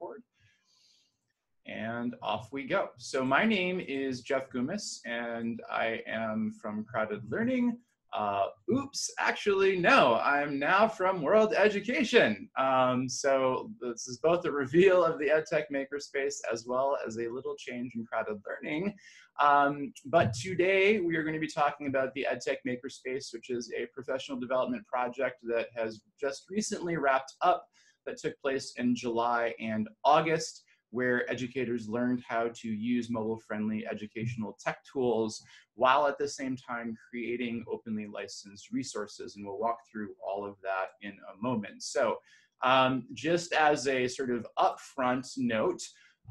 record. And off we go. So my name is Jeff Goumas, and I am from CrowdED Learning. Uh, oops, actually, no, I'm now from World Education. Um, so this is both a reveal of the EdTech Makerspace as well as a little change in CrowdED Learning. Um, but today we are going to be talking about the EdTech Makerspace, which is a professional development project that has just recently wrapped up that took place in July and August where educators learned how to use mobile-friendly educational tech tools while at the same time creating openly licensed resources. And we'll walk through all of that in a moment. So um, just as a sort of upfront note,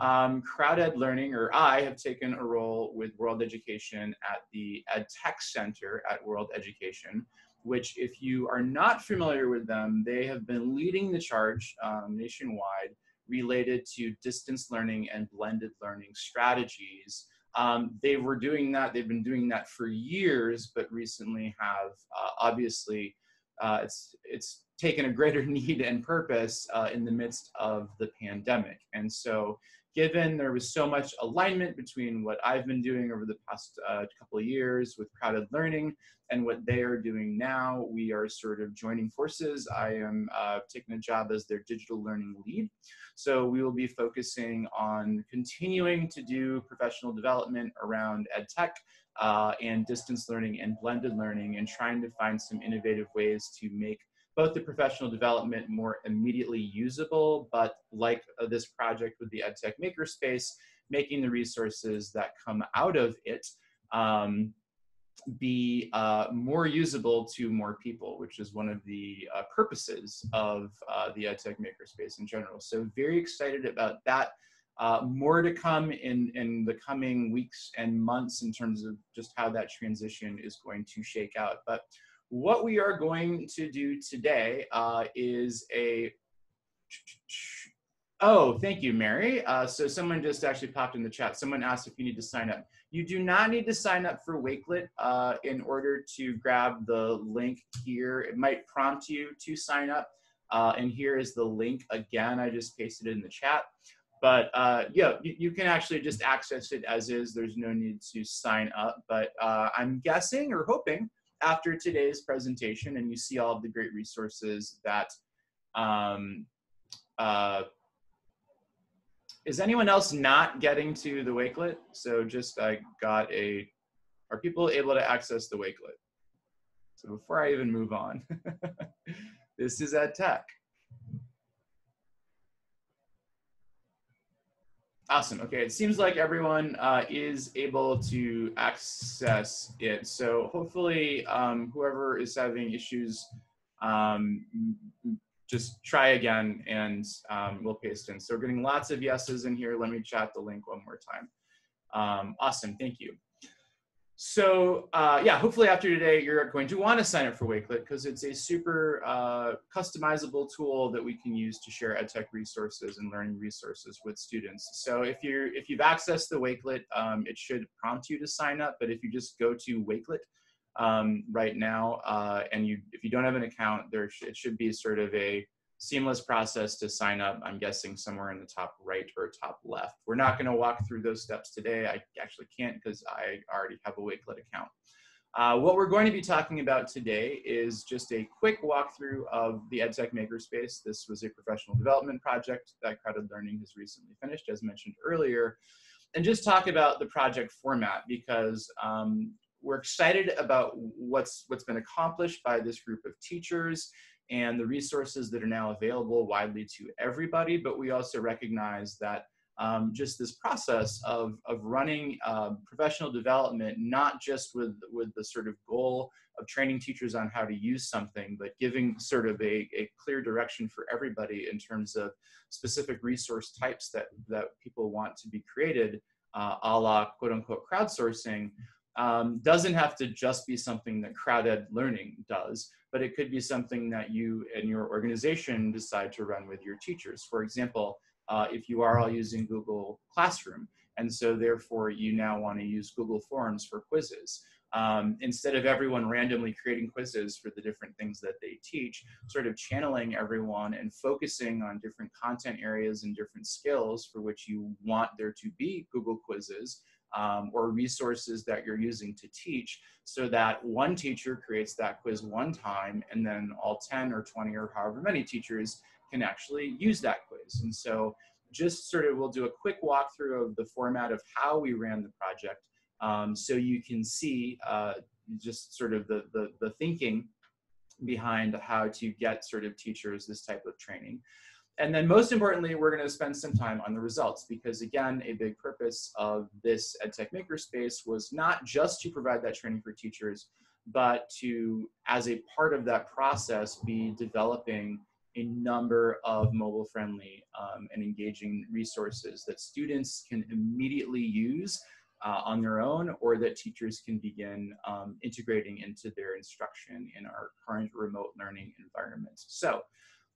um, CrowdEd Learning, or I, have taken a role with World Education at the EdTech Center at World Education, which if you are not familiar with them, they have been leading the charge um, nationwide related to distance learning and blended learning strategies. Um, they were doing that, they've been doing that for years, but recently have uh, obviously, uh, it's, it's taken a greater need and purpose uh, in the midst of the pandemic. And so given there was so much alignment between what I've been doing over the past uh, couple of years with CrowdED Learning and what they are doing now, we are sort of joining forces. I am uh, taking a job as their digital learning lead. So we will be focusing on continuing to do professional development around ed tech uh, and distance learning and blended learning and trying to find some innovative ways to make both the professional development more immediately usable, but like uh, this project with the EdTech Makerspace, making the resources that come out of it um, be uh, more usable to more people, which is one of the uh, purposes of uh, the EdTech Makerspace in general. So very excited about that. Uh, more to come in, in the coming weeks and months in terms of just how that transition is going to shake out. But what we are going to do today uh, is a, oh, thank you, Mary. Uh, so someone just actually popped in the chat. Someone asked if you need to sign up. You do not need to sign up for Wakelet uh, in order to grab the link here. It might prompt you to sign up. Uh, and here is the link again. I just pasted it in the chat. But uh, yeah, you, you, can actually just access it as is. There's no need to sign up. But uh, I'm guessing or hoping after today's presentation and you see all of the great resources that um, uh, is anyone else not getting to the Wakelet? So just I got a, are people able to access the Wakelet? So before I even move on, this is Ed Tech. Awesome. Okay, it seems like everyone uh, is able to access it. So hopefully, um, whoever is having issues, um, just try again and um, we'll paste in. So we're getting lots of yeses in here. Let me chat the link one more time. Um, awesome. Thank you. So uh, yeah, hopefully after today, you're going to want to sign up for Wakelet because it's a super uh, customizable tool that we can use to share EdTech resources and learning resources with students. So if you're if you've accessed the Wakelet, um, it should prompt you to sign up. But if you just go to Wakelet um, right now uh, and you if you don't have an account, there sh it should be sort of a seamless process to sign up, I'm guessing somewhere in the top right or top left. We're not gonna walk through those steps today. I actually can't because I already have a Wakelet account. Uh, what we're going to be talking about today is just a quick walkthrough of the EdTech Makerspace. This was a professional development project that CrowdED Learning has recently finished, as mentioned earlier, and just talk about the project format because um, we're excited about what's, what's been accomplished by this group of teachers and the resources that are now available widely to everybody, but we also recognize that um, just this process of, of running uh, professional development, not just with, with the sort of goal of training teachers on how to use something, but giving sort of a, a clear direction for everybody in terms of specific resource types that, that people want to be created, uh, a la quote unquote crowdsourcing, um, doesn't have to just be something that CrowdED Learning does, but it could be something that you and your organization decide to run with your teachers. For example, uh, if you are all using Google Classroom, and so therefore you now want to use Google Forms for quizzes. um, instead of everyone randomly creating quizzes for the different things that they teach, sort of channeling everyone and focusing on different content areas and different skills for which you want there to be Google quizzes um, or resources that you're using to teach so that one teacher creates that quiz one time and then all 10 or 20 or however many teachers can actually use that quiz. And so just sort of we'll do a quick walkthrough of the format of how we ran the project um, so you can see uh, just sort of the, the, the thinking behind how to get sort of teachers this type of training. And then most importantly, we're going to spend some time on the results because again, a big purpose of this EdTech Makerspace was not just to provide that training for teachers, but to, as a part of that process, be developing a number of mobile friendly um, and engaging resources that students can immediately use uh, on their own or that teachers can begin um, integrating into their instruction in our current remote learning environment. So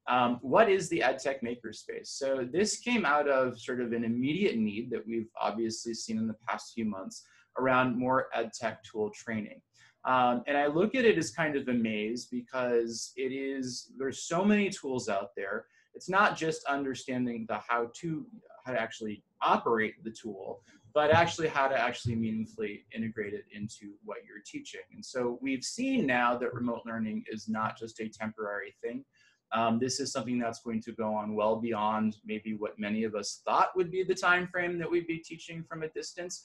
um, what is the EdTech Makerspace? So this came out of sort of an immediate need that we've obviously seen in the past few months around more EdTech tool training. Um, and I look at it as kind of a maze because it is, there's so many tools out there. It's not just understanding the how to, how to actually operate the tool, but actually how to actually meaningfully integrate it into what you're teaching. And so we've seen now that remote learning is not just a temporary thing. Um, this is something that's going to go on well beyond maybe what many of us thought would be the time frame that we'd be teaching from a distance.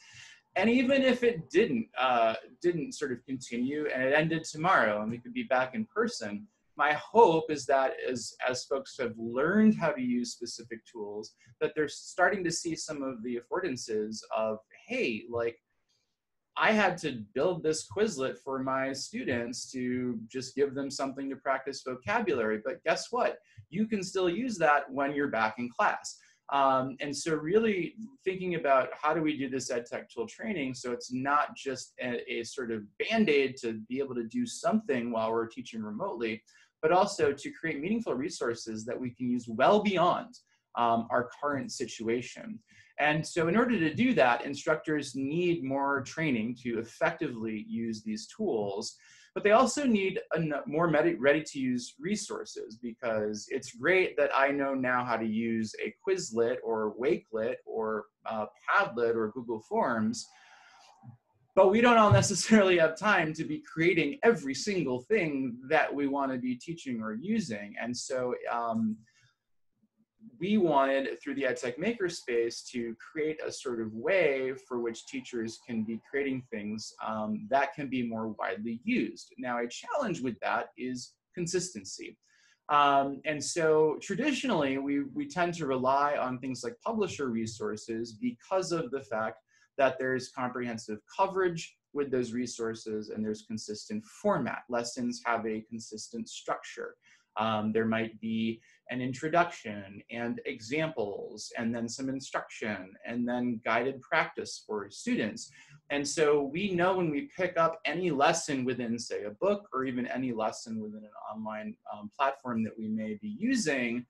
And even if it didn't, uh, didn't sort of continue and it ended tomorrow and we could be back in person, my hope is that as, as folks have learned how to use specific tools, that they're starting to see some of the affordances of, hey, like I had to build this Quizlet for my students to just give them something to practice vocabulary. But guess what? You can still use that when you're back in class. Um, and so really thinking about how do we do this ed tech tool training so it's not just a, a sort of band-aid to be able to do something while we're teaching remotely, but also to create meaningful resources that we can use well beyond um, our current situation. And so in order to do that, instructors need more training to effectively use these tools, but they also need more ready-to-use resources because it's great that I know now how to use a Quizlet or Wakelet or uh, Padlet or Google Forms, but we don't all necessarily have time to be creating every single thing that we want to be teaching or using. And so um, we wanted through the EdTech Makerspace to create a sort of way for which teachers can be creating things um, that can be more widely used. Now, a challenge with that is consistency. Um, and so traditionally, we, we tend to rely on things like publisher resources because of the fact that there's comprehensive coverage with those resources and there's consistent format. Lessons have a consistent structure. Um, there might be an introduction and examples and then some instruction and then guided practice for students. And so we know when we pick up any lesson within say a book or even any lesson within an online um, platform that we may be using,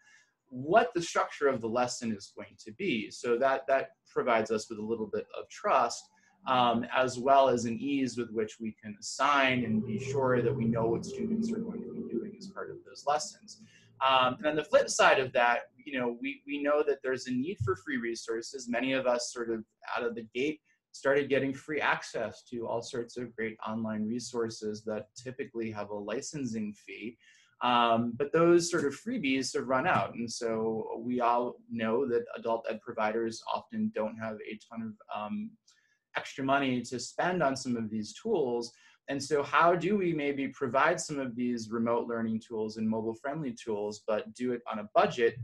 what the structure of the lesson is going to be. So that, that provides us with a little bit of trust um, as well as an ease with which we can assign and be sure that we know what students are going to as part of those lessons. Um, and on the flip side of that, you know, we, we know that there's a need for free resources. Many of us sort of out of the gate started getting free access to all sorts of great online resources that typically have a licensing fee. Um, but those sort of freebies have run out. And so we all know that adult ed providers often don't have a ton of um, extra money to spend on some of these tools. And so how do we maybe provide some of these remote learning tools and mobile friendly tools, but do it on a budget,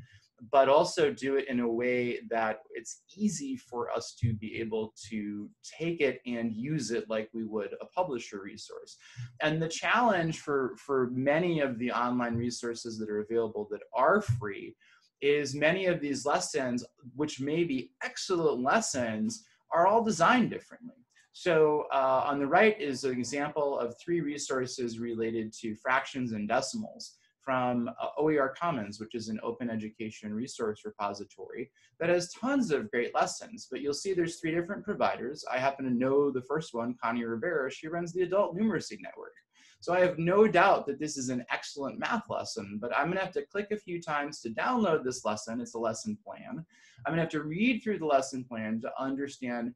but also do it in a way that it's easy for us to be able to take it and use it like we would a publisher resource. And the challenge for, for many of the online resources that are available that are free is many of these lessons, which may be excellent lessons, are all designed differently. So uh, on the right is an example of three resources related to fractions and decimals from uh, OER Commons, which is an open education resource repository that has tons of great lessons. But you'll see there's three different providers. I happen to know the first one, Connie Rivera. She runs the Adult Numeracy Network. So I have no doubt that this is an excellent math lesson, but I'm gonna have to click a few times to download this lesson. It's a lesson plan. I'm gonna have to read through the lesson plan to understand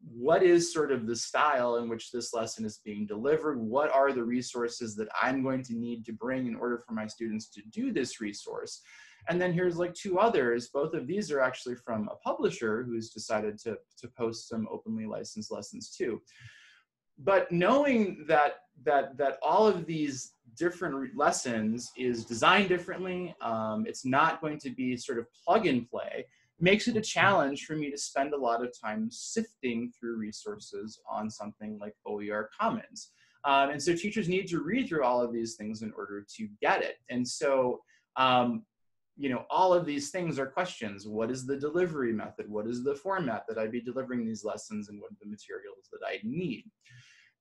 what is sort of the style in which this lesson is being delivered? What are the resources that I'm going to need to bring in order for my students to do this resource? And then here's like two others. Both of these are actually from a publisher who's decided to, to post some openly licensed lessons too. But knowing that, that, that all of these different lessons is designed differently, um, it's not going to be sort of plug and play, makes it a challenge for me to spend a lot of time sifting through resources on something like OER Commons. Um, and so teachers need to read through all of these things in order to get it. And so, um, you know, all of these things are questions. What is the delivery method? What is the format that I'd be delivering these lessons and what are the materials that I need?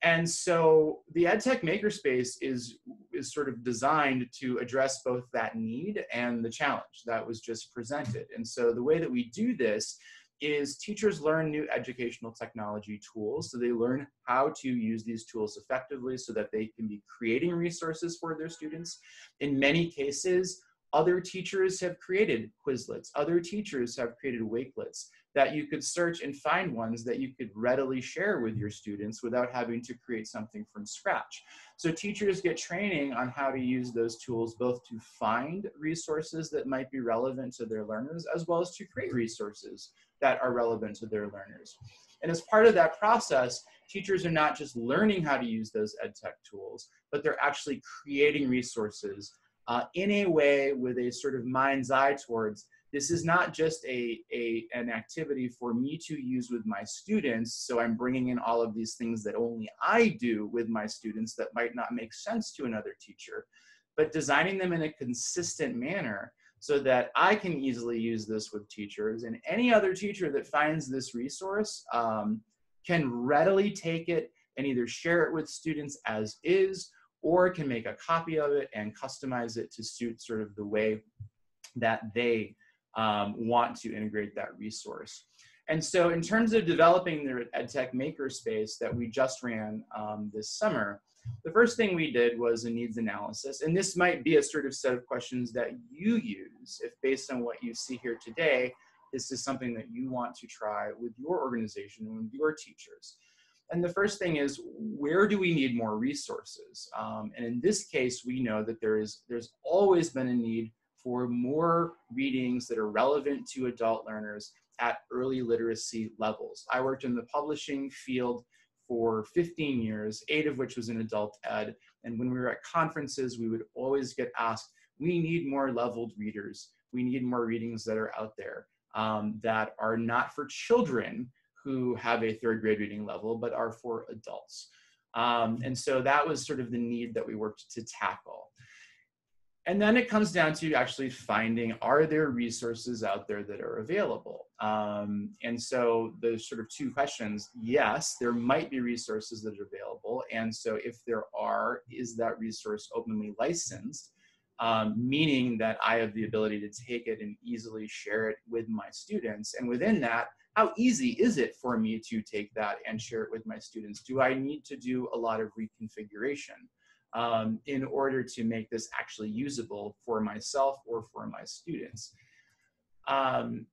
And so the EdTech Makerspace is, is sort of designed to address both that need and the challenge that was just presented. And so the way that we do this is teachers learn new educational technology tools. So they learn how to use these tools effectively so that they can be creating resources for their students. In many cases, other teachers have created Quizlets. Other teachers have created Wakelets that you could search and find ones that you could readily share with your students without having to create something from scratch. So teachers get training on how to use those tools both to find resources that might be relevant to their learners as well as to create resources that are relevant to their learners. And as part of that process, teachers are not just learning how to use those ed tech tools, but they're actually creating resources uh, in a way with a sort of mind's eye towards this is not just a, a, an activity for me to use with my students. So I'm bringing in all of these things that only I do with my students that might not make sense to another teacher, but designing them in a consistent manner so that I can easily use this with teachers and any other teacher that finds this resource um, can readily take it and either share it with students as is or can make a copy of it and customize it to suit sort of the way that they um, want to integrate that resource. And so in terms of developing the EdTech Makerspace that we just ran um, this summer, the first thing we did was a needs analysis. And this might be a sort of set of questions that you use if based on what you see here today, this is something that you want to try with your organization and with your teachers. And the first thing is, where do we need more resources? Um, and in this case, we know that there is, there's always been a need for more readings that are relevant to adult learners at early literacy levels. I worked in the publishing field for 15 years, eight of which was in adult ed. And when we were at conferences, we would always get asked, we need more leveled readers. We need more readings that are out there um, that are not for children who have a third grade reading level, but are for adults. Um, and so that was sort of the need that we worked to tackle. And then it comes down to actually finding are there resources out there that are available? Um, and so the sort of two questions yes, there might be resources that are available. And so if there are, is that resource openly licensed? Um, meaning that I have the ability to take it and easily share it with my students. And within that, how easy is it for me to take that and share it with my students? Do I need to do a lot of reconfiguration? Um, in order to make this actually usable for myself or for my students. Um,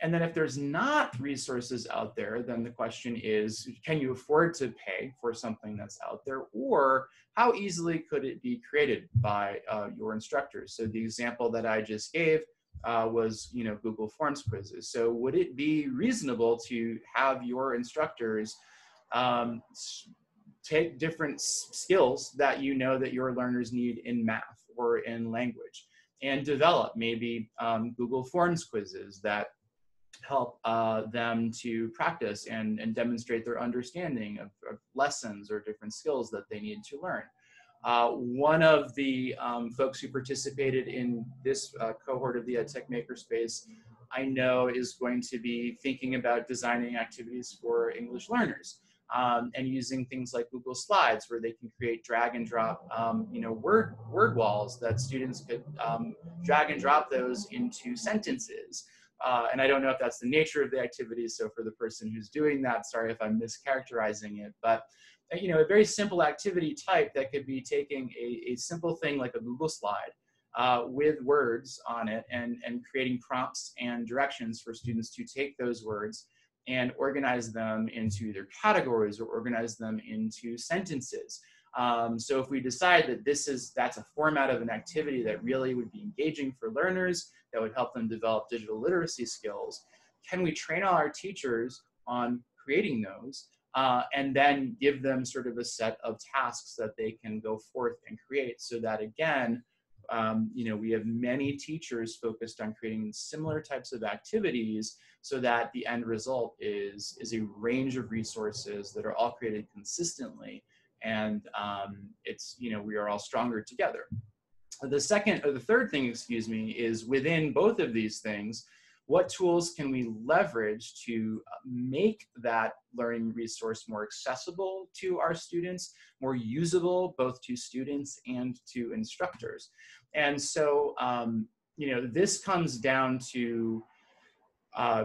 and then if there's not resources out there, then the question is, can you afford to pay for something that's out there? Or how easily could it be created by uh, your instructors? So the example that I just gave uh, was, you know, Google Forms quizzes. So would it be reasonable to have your instructors um, take different skills that you know that your learners need in math or in language and develop maybe um, Google Forms quizzes that help uh, them to practice and, and demonstrate their understanding of, of, lessons or different skills that they need to learn. Uh, one of the um, folks who participated in this uh, cohort of the EdTech Makerspace I know is going to be thinking about designing activities for English learners. Um, and using things like Google Slides, where they can create drag and drop, um, you know, word word walls that students could um, drag and drop those into sentences. Uh, and I don't know if that's the nature of the activity. So for the person who's doing that, sorry if I'm mischaracterizing it, but uh, you know, a very simple activity type that could be taking a, a simple thing like a Google slide uh, with words on it and, and creating prompts and directions for students to take those words and organize them into either categories or organize them into sentences. Um, so if we decide that this is that's a format of an activity that really would be engaging for learners, that would help them develop digital literacy skills, can we train all our teachers on creating those uh, and then give them sort of a set of tasks that they can go forth and create so that again, um, you know, we have many teachers focused on creating similar types of activities so that the end result is, is a range of resources that are all created consistently. And um, it's, you know, we are all stronger together. The second, or the third thing, excuse me, is within both of these things, what tools can we leverage to make that learning resource more accessible to our students, more usable both to students and to instructors? And so, um, you know, this comes down to uh,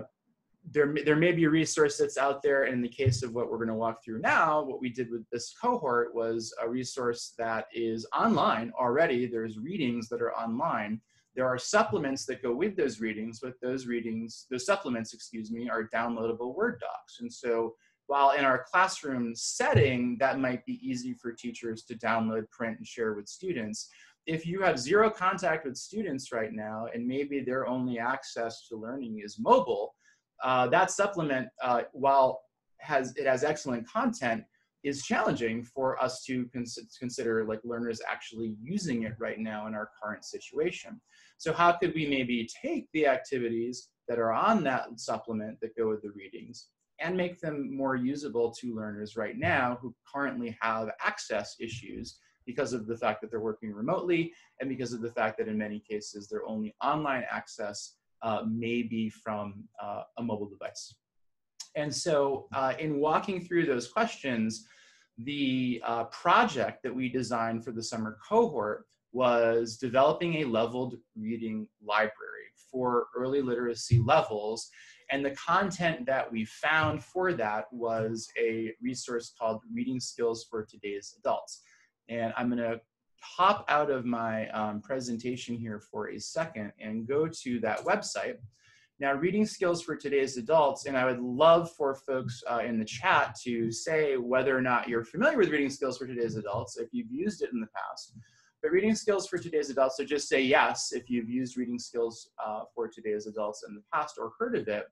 there, there may be a resource that's out there. And in the case of what we're going to walk through now, what we did with this cohort was a resource that is online already. There's readings that are online. There are supplements that go with those readings, but those readings, those supplements, excuse me, are downloadable Word docs. And so while in our classroom setting, that might be easy for teachers to download, print, and share with students, if you have zero contact with students right now and maybe their only access to learning is mobile, uh, that supplement, uh, while has it has excellent content, is challenging for us to cons consider like learners actually using it right now in our current situation. So how could we maybe take the activities that are on that supplement that go with the readings and make them more usable to learners right now who currently have access issues because of the fact that they're working remotely and because of the fact that in many cases their only online access uh, may be from uh, a mobile device. And so uh, in walking through those questions, the uh, project that we designed for the summer cohort was developing a leveled reading library for early literacy levels. And the content that we found for that was a resource called Reading Skills for Today's Adults. And I'm gonna hop out of my um, presentation here for a second and go to that website. Now, reading skills for today's adults, and I would love for folks uh, in the chat to say whether or not you're familiar with reading skills for today's adults, if you've used it in the past. But reading skills for today's adults, so just say yes if you've used reading skills uh, for today's adults in the past or heard of it.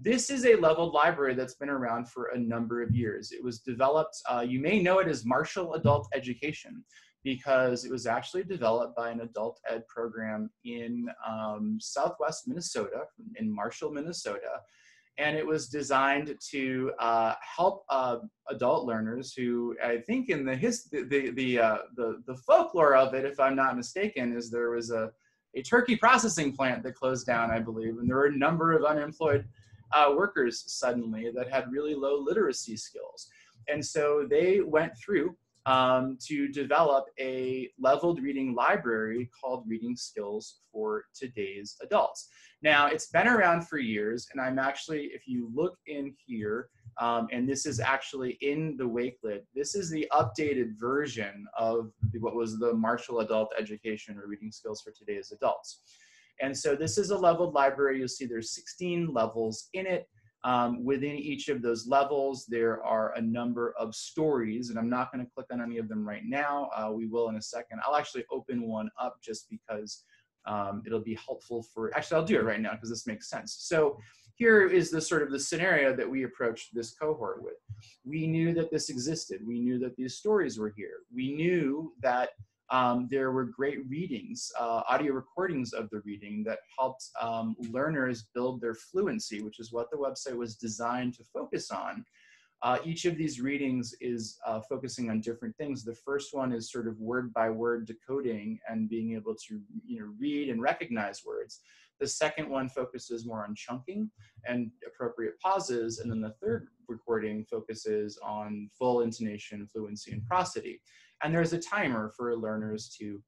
This is a leveled library that's been around for a number of years. It was developed, uh, you may know it as Marshall Adult Education because it was actually developed by an adult ed program in um, southwest Minnesota, in Marshall, Minnesota. And it was designed to uh, help uh, adult learners who I think in the, his, the, the, uh, the, the folklore of it, if I'm not mistaken, is there was a, a turkey processing plant that closed down, I believe, and there were a number of unemployed uh, workers suddenly that had really low literacy skills. And so they went through um, to develop a leveled reading library called Reading Skills for Today's Adults. Now, it's been around for years, and I'm actually, if you look in here, um, and this is actually in the Wakelet, this is the updated version of what was the Marshall Adult Education or Reading Skills for Today's Adults. And so this is a leveled library. You'll see there's 16 levels in it. Um, within each of those levels, there are a number of stories, and I'm not going to click on any of them right now. Uh, we will in a second. I'll actually open one up just because um, it'll be helpful for, actually I'll do it right now because this makes sense. So here is the sort of the scenario that we approached this cohort with. We knew that this existed. We knew that these stories were here. We knew that um, there were great readings, uh, audio recordings of the reading that helped um, learners build their fluency, which is what the website was designed to focus on. Uh, each of these readings is uh, focusing on different things. The first one is sort of word by word decoding and being able to you know, read and recognize words. The second one focuses more on chunking and appropriate pauses. And then the third recording focuses on full intonation, fluency, and prosody. And there's a timer for learners to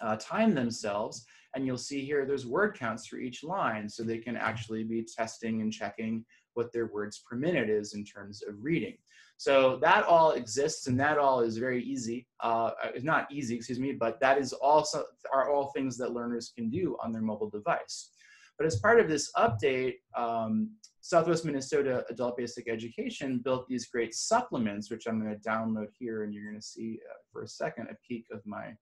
uh, time themselves. And you'll see here there's word counts for each line, so they can actually be testing and checking what their words per minute is in terms of reading. So that all exists, and that all is very easy. Uh, not easy, excuse me, but that is also are all things that learners can do on their mobile device. But as part of this update, um, Southwest Minnesota Adult Basic Education built these great supplements, which I'm going to download here, and you're going to see uh, for a second a peek of my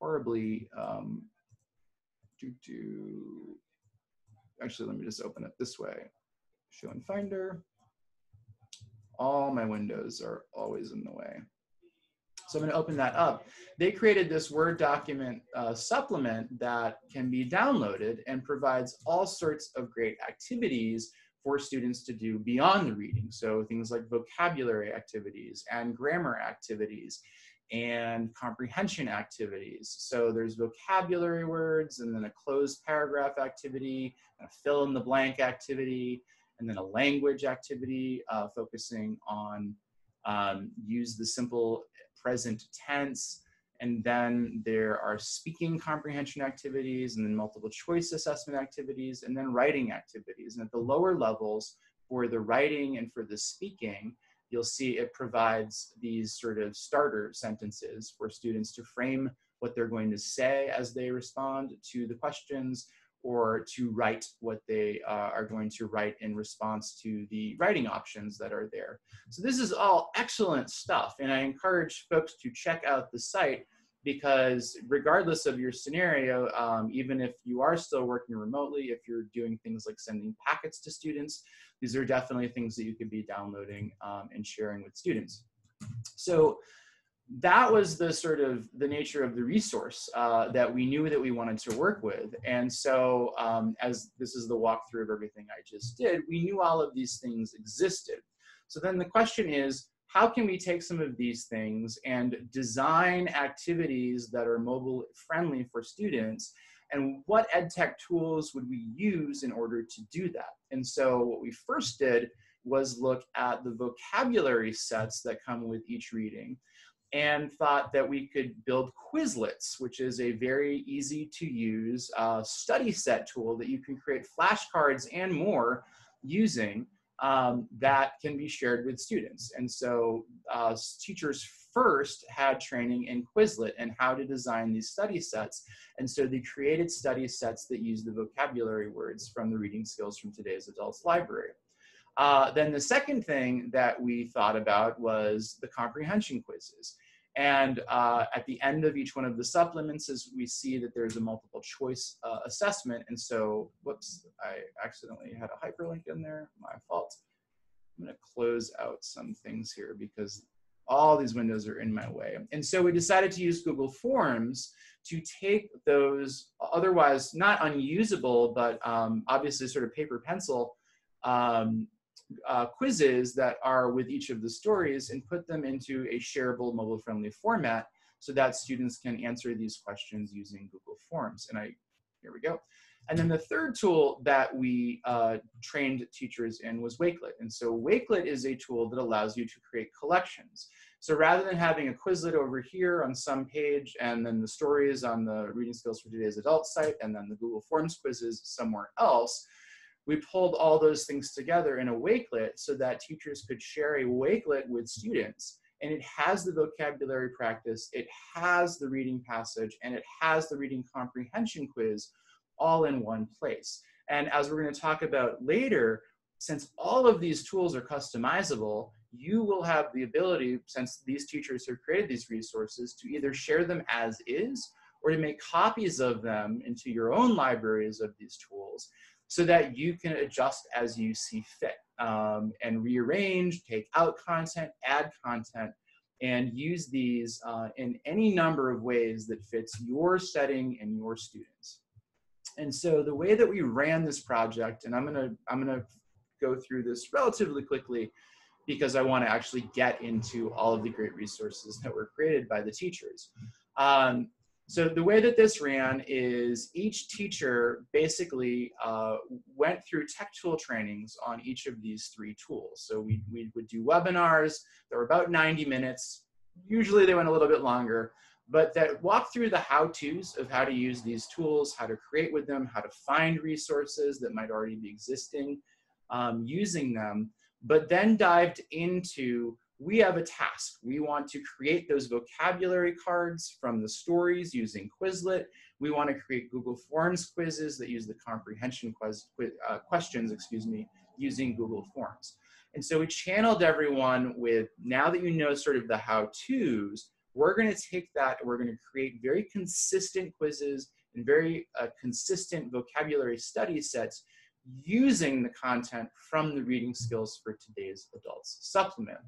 horribly um, do do. Actually, let me just open it this way. Show in Finder. All my windows are always in the way. So I'm going to open that up. They created this Word document uh, supplement that can be downloaded and provides all sorts of great activities for students to do beyond the reading. So things like vocabulary activities and grammar activities and comprehension activities. So there's vocabulary words and then a cloze paragraph activity, a fill in the blank activity, and then a language activity uh, focusing on um, use the simple present tense. And then there are speaking comprehension activities and then multiple choice assessment activities and then writing activities. And at the lower levels for the writing and for the speaking, you'll see it provides these sort of starter sentences for students to frame what they're going to say as they respond to the questions or to write what they uh, are going to write in response to the writing options that are there. So this is all excellent stuff and I encourage folks to check out the site because regardless of your scenario, um, even if you are still working remotely, if you're doing things like sending packets to students, these are definitely things that you could be downloading um, and sharing with students. So that was the sort of the nature of the resource uh, that we knew that we wanted to work with. And so um, as this is the walkthrough of everything I just did, we knew all of these things existed. So then the question is, how can we take some of these things and design activities that are mobile friendly for students and what ed tech tools would we use in order to do that and so what we first did was look at the vocabulary sets that come with each reading and thought that we could build Quizlets, which is a very easy to use uh, study set tool that you can create flashcards and more using um, that can be shared with students. And so uh, teachers first had training in Quizlet and how to design these study sets. And so they created study sets that use the vocabulary words from the reading skills from today's adults library. Uh, then the second thing that we thought about was the comprehension quizzes. And uh, at the end of each one of the supplements is we see that there's a multiple choice uh, assessment. And so, whoops, I accidentally had a hyperlink in there, my fault. I'm gonna close out some things here because all these windows are in my way. And so we decided to use Google Forms to take those otherwise not unusable, but um, obviously sort of paper pencil um, uh, quizzes that are with each of the stories and put them into a shareable mobile friendly format so that students can answer these questions using Google Forms. And I, here we go. And then the third tool that we uh, trained teachers in was Wakelet. And so Wakelet is a tool that allows you to create collections. So rather than having a Quizlet over here on some page and then the stories on the Reading Skills for Today's Adult site and then the Google Forms quizzes somewhere else, we pulled all those things together in a Wakelet so that teachers could share a Wakelet with students. And it has the vocabulary practice, it has the reading passage, and it has the reading comprehension quiz all in one place. And as we're going to talk about later, since all of these tools are customizable, you will have the ability, since these teachers have created these resources, to either share them as is or to make copies of them into your own libraries of these tools so that you can adjust as you see fit um, and rearrange, take out content, add content, and use these uh, in any number of ways that fits your setting and your students. And so the way that we ran this project, and I'm gonna, I'm gonna go through this relatively quickly because I wanna actually get into all of the great resources that were created by the teachers. Um, So the way that this ran is each teacher basically uh, went through tech tool trainings on each of these three tools. So we, we would do webinars that were about 90 minutes. Usually they went a little bit longer, but that walked through the how-tos of how to use these tools, how to create with them, how to find resources that might already be existing um, using them, but then dived into we have a task. We want to create those vocabulary cards from the stories using Quizlet. We want to create Google Forms quizzes that use the comprehension quiz, uh, questions, excuse me, using Google Forms. And so we channeled everyone with, now that you know sort of the how-tos, we're going to take that and we're going to create very consistent quizzes and very uh, consistent vocabulary study sets using the content from the reading skills for today's adults supplement.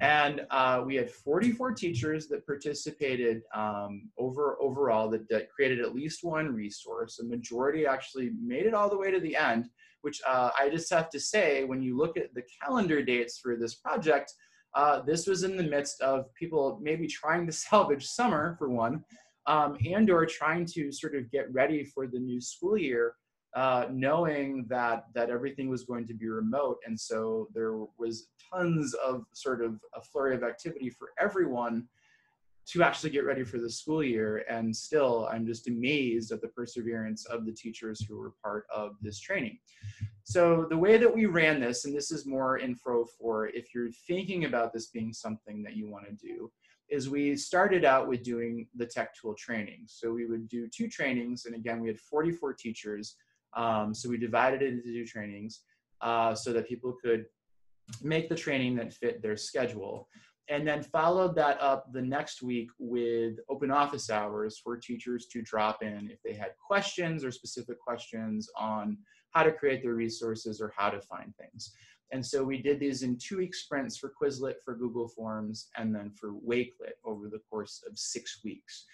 And uh, we had 44 teachers that participated um, over overall that, that, created at least one resource. A majority actually made it all the way to the end, which uh, I just have to say, when you look at the calendar dates for this project, uh, this was in the midst of people maybe trying to salvage summer for one, um, and or trying to sort of get ready for the new school year uh, knowing that that everything was going to be remote, and so there was tons of sort of a flurry of activity for everyone to actually get ready for the school year. And still, I'm just amazed at the perseverance of the teachers who were part of this training. So the way that we ran this, and this is more info for if you're thinking about this being something that you want to do, is we started out with doing the tech tool training. So we would do two trainings, and again, we had 44 teachers um, so we divided it into two trainings uh, so that people could make the training that fit their schedule. And then followed that up the next week with open office hours for teachers to drop in if they had questions or specific questions on how to create their resources or how to find things. And so we did these in two week sprints for Quizlet, for Google Forms, and then for Wakelet over the course of six weeks.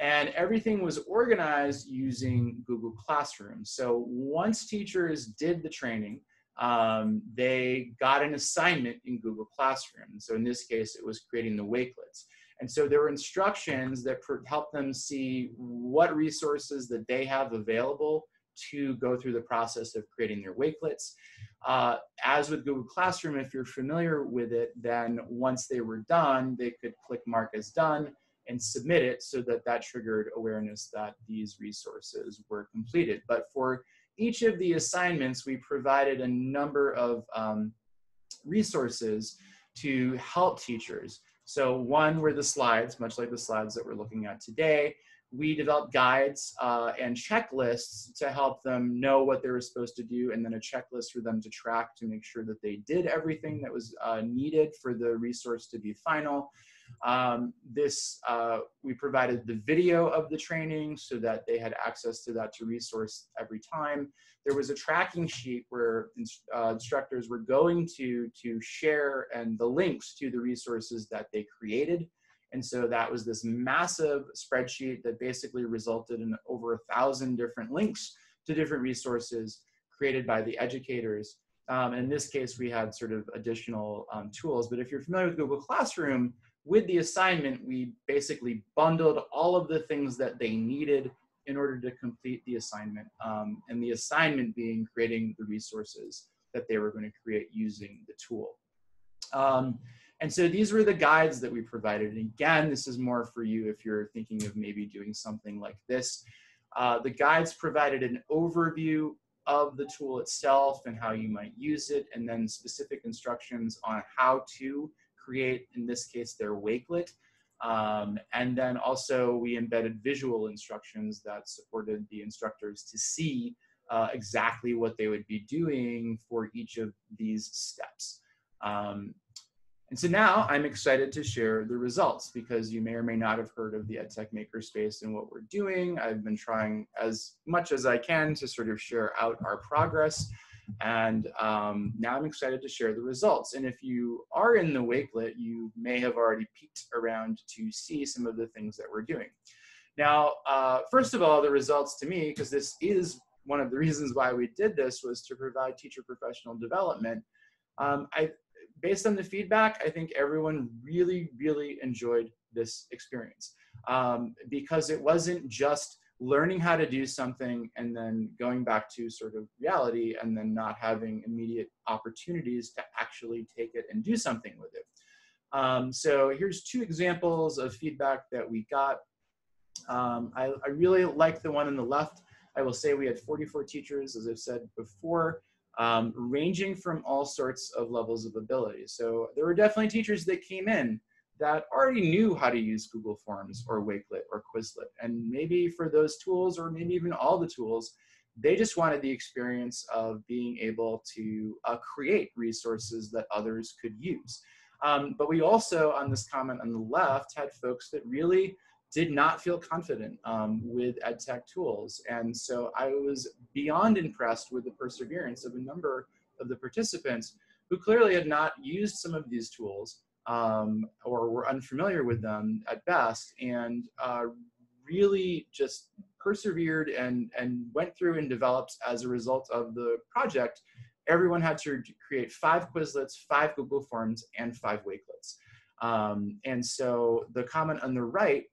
And everything was organized using Google Classroom. So once teachers did the training, um, they got an assignment in Google Classroom. So in this case, it was creating the Wakelets. And so there were instructions that help them see what resources that they have available to go through the process of creating their Wakelets. Uh, as with Google Classroom, if you're familiar with it, then once they were done, they could click Mark as done and submit it so that that triggered awareness that these resources were completed. But for each of the assignments, we provided a number of um, resources to help teachers. So one were the slides, much like the slides that we're looking at today we developed guides uh, and checklists to help them know what they were supposed to do and then a checklist for them to track to make sure that they did everything that was uh, needed for the resource to be final. Um, this, uh, we provided the video of the training so that they had access to that to resource every time. There was a tracking sheet where uh, instructors were going to, to share and the links to the resources that they created and so that was this massive spreadsheet that basically resulted in over a thousand different links to different resources created by the educators. Um, in this case, we had sort of additional um, tools. But if you're familiar with Google Classroom, with the assignment, we basically bundled all of the things that they needed in order to complete the assignment. Um, and the assignment being creating the resources that they were going to create using the tool. Um, and so these were the guides that we provided. And again, this is more for you if you're thinking of maybe doing something like this. Uh, the guides provided an overview of the tool itself and how you might use it, and then specific instructions on how to create, in this case, their wakelet. Um, and then also we embedded visual instructions that supported the instructors to see uh, exactly what they would be doing for each of these steps. Um, and so now I'm excited to share the results because you may or may not have heard of the EdTech Makerspace and what we're doing. I've been trying as much as I can to sort of share out our progress. And um, now I'm excited to share the results. And if you are in the Wakelet, you may have already peeked around to see some of the things that we're doing. Now, uh, first of all, the results to me, because this is one of the reasons why we did this was to provide teacher professional development. Um, I, based on the feedback, I think everyone really, really enjoyed this experience um, because it wasn't just learning how to do something and then going back to sort of reality and then not having immediate opportunities to actually take it and do something with it. Um, so here's two examples of feedback that we got. Um, I, I, really like the one on the left. I will say we had 44 teachers, as I've said before, um, ranging from all sorts of levels of ability. So there were definitely teachers that came in that already knew how to use Google Forms or Wakelet or Quizlet. And maybe for those tools, or maybe even all the tools, they just wanted the experience of being able to uh, create resources that others could use. Um, but we also, on this comment on the left, had folks that really did not feel confident um, with EdTech tools. And so I was beyond impressed with the perseverance of a number of the participants who clearly had not used some of these tools um, or were unfamiliar with them at best and uh, really just persevered and, and went through and developed as a result of the project. Everyone had to create five Quizlets, five Google Forms, and five Wakelets. Um, and so the comment on the right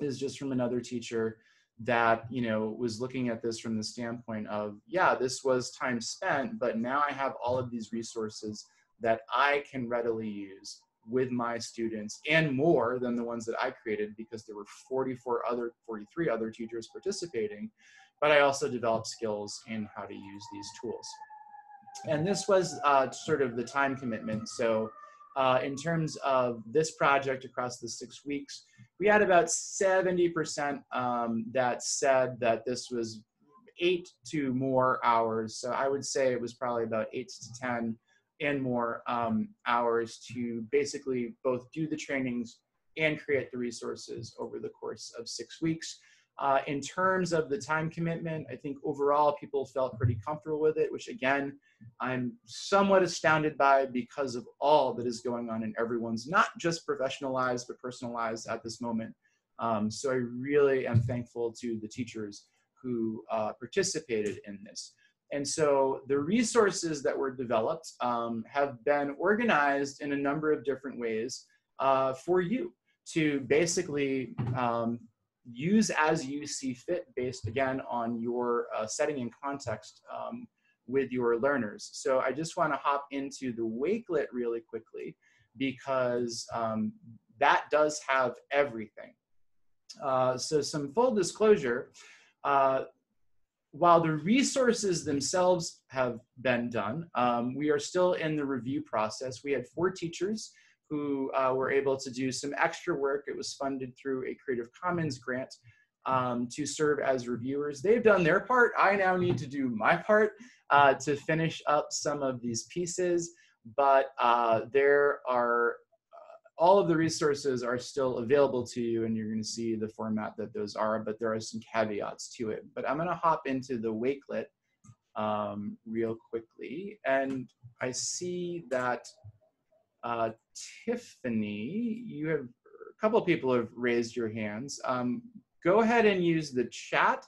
is just from another teacher that you know was looking at this from the standpoint of yeah this was time spent but now i have all of these resources that i can readily use with my students and more than the ones that I created because there were 44 other, 43 other teachers participating, but I also developed skills in how to use these tools. And this was uh, sort of the time commitment. So uh, in terms of this project across the six weeks, we had about 70% um, that said that this was eight to more hours. So I would say it was probably about eight to 10 and more um, hours to basically both do the trainings and create the resources over the course of six weeks. Uh, in terms of the time commitment, I think overall people felt pretty comfortable with it, which again, I'm somewhat astounded by because of all that is going on in everyone's, not just professional lives, but personal lives at this moment. Um, so I really am thankful to the teachers who uh, participated in this. And so the resources that were developed um, have been organized in a number of different ways uh, for you to basically um, use as you see fit based again on your uh, setting and context um, with your learners. So I just want to hop into the Wakelet really quickly because um, that does have everything. Uh, so some full disclosure, uh, while the resources themselves have been done, um, we are still in the review process. We had four teachers who uh, were able to do some extra work. It was funded through a Creative Commons grant um, to serve as reviewers. They've done their part. I now need to do my part uh, to finish up some of these pieces, but uh, there are all of the resources are still available to you and you're going to see the format that those are, but there are some caveats to it. But I'm going to hop into the Wakelet um, real quickly. And I see that uh, Tiffany, you have a couple of people have raised your hands. Um, go ahead and use the chat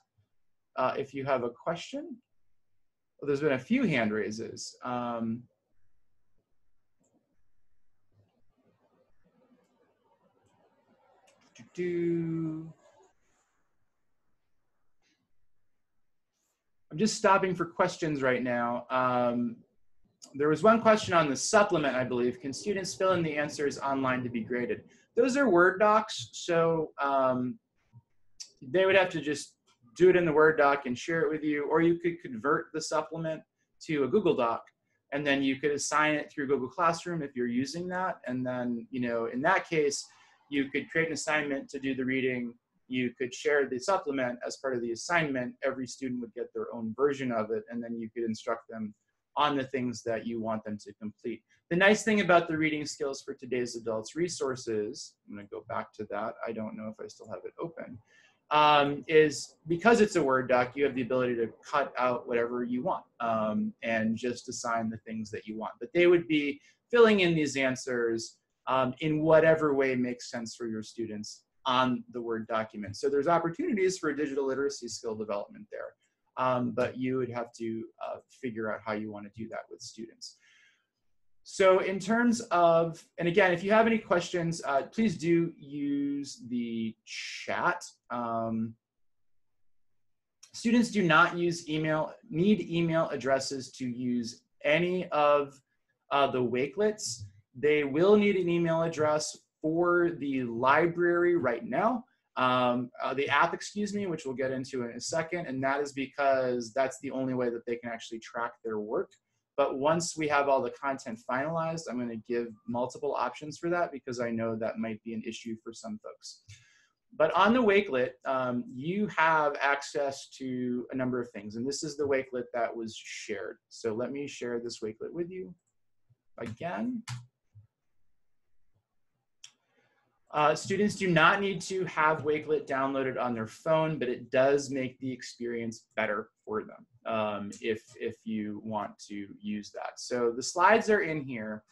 uh, if you have a question. Well, there's been a few hand raises. Um, do. I'm just stopping for questions right now. Um, there was one question on the supplement, I believe. Can students fill in the answers online to be graded? Those are Word docs, so um, they would have to just do it in the Word doc and share it with you, or you could convert the supplement to a Google Doc, and then you could assign it through Google Classroom if you're using that. And then, you know, in that case, you could create an assignment to do the reading. You could share the supplement as part of the assignment. Every student would get their own version of it, and then you could instruct them on the things that you want them to complete. The nice thing about the reading skills for today's adults resources, I'm gonna go back to that. I don't know if I still have it open, um, is because it's a Word doc, you have the ability to cut out whatever you want um, and just assign the things that you want. But they would be filling in these answers um, in whatever way makes sense for your students on the Word document. So there's opportunities for digital literacy skill development there, um, but you would have to uh, figure out how you want to do that with students. So in terms of, and again, if you have any questions, uh, please do use the chat. Um, students do not use email, need email addresses to use any of uh, the Wakelets. They will need an email address for the library right now, um, uh, the app, excuse me, which we'll get into in a second, and that is because that's the only way that they can actually track their work. But once we have all the content finalized, I'm going to give multiple options for that because I know that might be an issue for some folks. But on the Wakelet, um, you have access to a number of things. And this is the Wakelet that was shared. So let me share this Wakelet with you again. Uh, students do not need to have Wakelet downloaded on their phone, but it does make the experience better for them um, if, if you want to use that. So the slides are in here.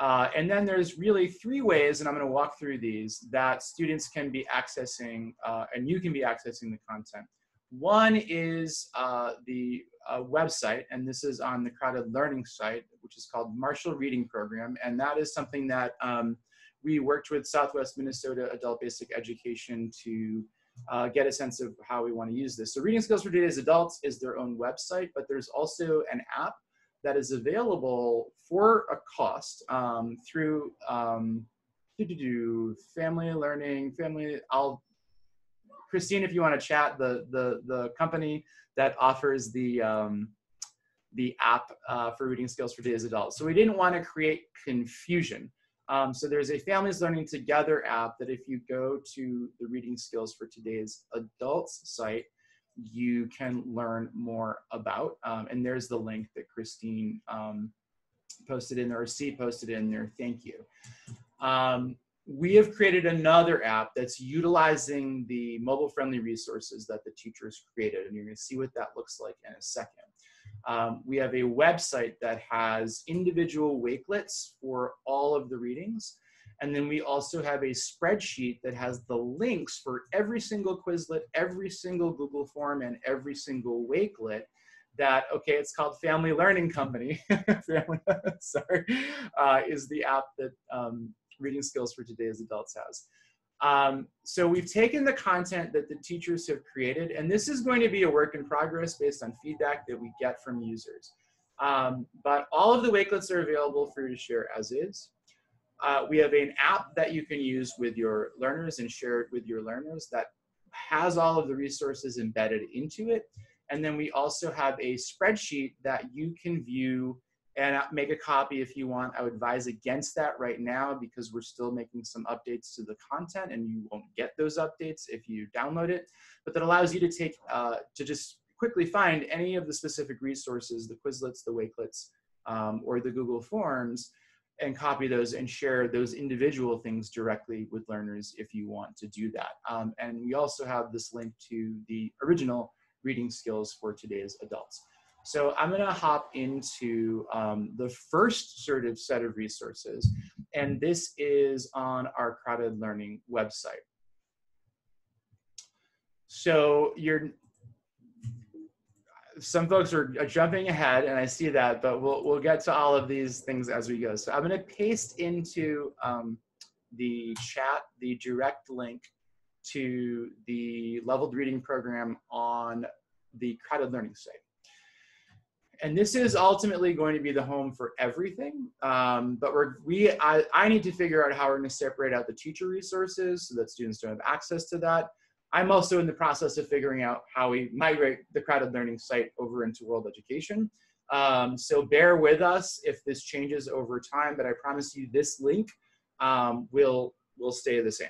Uh, and then there's really three ways, and I'm going to walk through these, that students can be accessing, uh, and you can be accessing the content. One is uh, the uh, website, and this is on the CrowdED Learning site, which is called Marshall Reading Program, and that is something that um, we worked with Southwest Minnesota Adult Basic Education to uh, get a sense of how we want to use this. So Reading Skills for Today's Adults is their own website, but there's also an app that is available for a cost um, through um, family learning, family, I'll, Christine, if you want to chat, the, the, the company that offers the, um, the app uh, for reading skills for today's adults. So we didn't want to create confusion. Um, so there's a Families Learning Together app that if you go to the Reading Skills for Today's Adults site, you can learn more about. Um, and there's the link that Christine um, posted in there, or C posted in there. Thank you. Um, we have created another app that's utilizing the mobile friendly resources that the teachers created. And you're going to see what that looks like in a second. Um, we have a website that has individual wakelets for all of the readings. And then we also have a spreadsheet that has the links for every single Quizlet, every single Google form, and every single Wakelet that, okay, it's called Family Learning Company, Family, sorry, uh, is the app that um, Reading Skills for Today's Adults has. Um, so we've taken the content that the teachers have created, and this is going to be a work in progress based on feedback that we get from users. Um, but all of the Wakelets are available for you to share as is. Uh, we have an app that you can use with your learners and share it with your learners that has all of the resources embedded into it. And then we also have a spreadsheet that you can view and make a copy if you want. I would advise against that right now because we're still making some updates to the content and you won't get those updates if you download it. But that allows you to take, uh, to just quickly find any of the specific resources, the Quizlets, the Wakelets, um, or the Google Forms, and copy those and share those individual things directly with learners if you want to do that. Um, and we also have this link to the original reading skills for today's adults. So I'm going to hop into um, the first sort of set of resources, and this is on our CrowdED Learning website. So you're, some folks are jumping ahead, and I see that, but we'll, we'll get to all of these things as we go. So I'm going to paste into um, the chat the direct link to the leveled reading program on the CrowdED Learning site and this is ultimately going to be the home for everything. Um, but we're, we, I, I need to figure out how we're going to separate out the teacher resources so that students don't have access to that. I'm also in the process of figuring out how we migrate the CrowdED Learning site over into world education. Um, so bear with us if this changes over time, but I promise you this link um, will, will stay the same.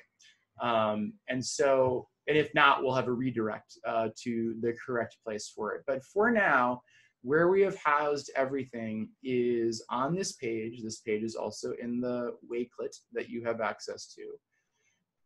Um, and so, and if not, we'll have a redirect uh, to the correct place for it. But for now, where we have housed everything is on this page. This page is also in the Wakelet that you have access to.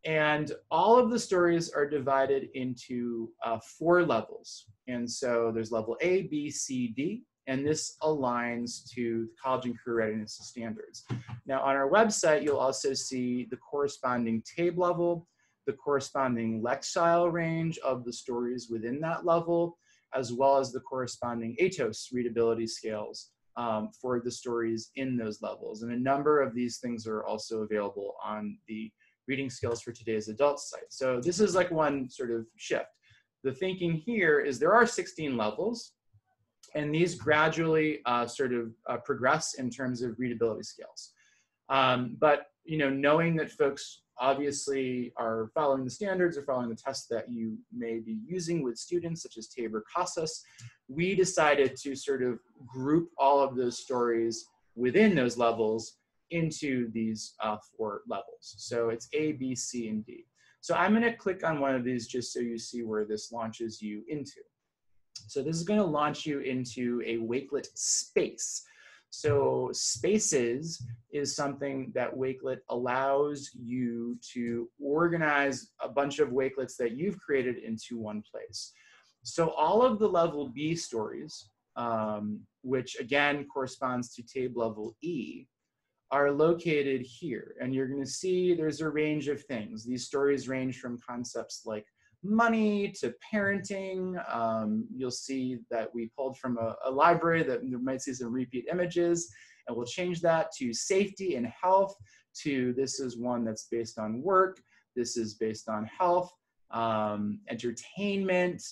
And all of the stories are divided into uh, four levels. And so there's level A, B, C, D, and this aligns to the college and career readiness standards. Now on our website, you'll also see the corresponding TABE level, the corresponding Lexile range of the stories within that level, as well as the corresponding ATOS readability scales um, for the stories in those levels. And a number of these things are also available on the reading skills for today's adults site. So this is like one sort of shift. The thinking here is there are 16 levels and these gradually uh, sort of uh, progress in terms of readability scales. Um, but you know, knowing that folks obviously are following the standards or following the tests that you may be using with students, such as TABE or CASAS, we decided to sort of group all of those stories within those levels into these uh, four levels. So it's A, B, C, and D. So I'm gonna click on one of these just so you see where this launches you into. So this is gonna launch you into a Wakelet space. So spaces is something that Wakelet allows you to organize a bunch of Wakelets that you've created into one place. So all of the level B stories, um, which again corresponds to TABE level E, are located here. And you're gonna see there's a range of things. These stories range from concepts like money to parenting. Um, you'll see that we pulled from a, a, library that might see some repeat images, and we'll change that to safety and health, to this is one that's based on work, this is based on health, um, entertainment,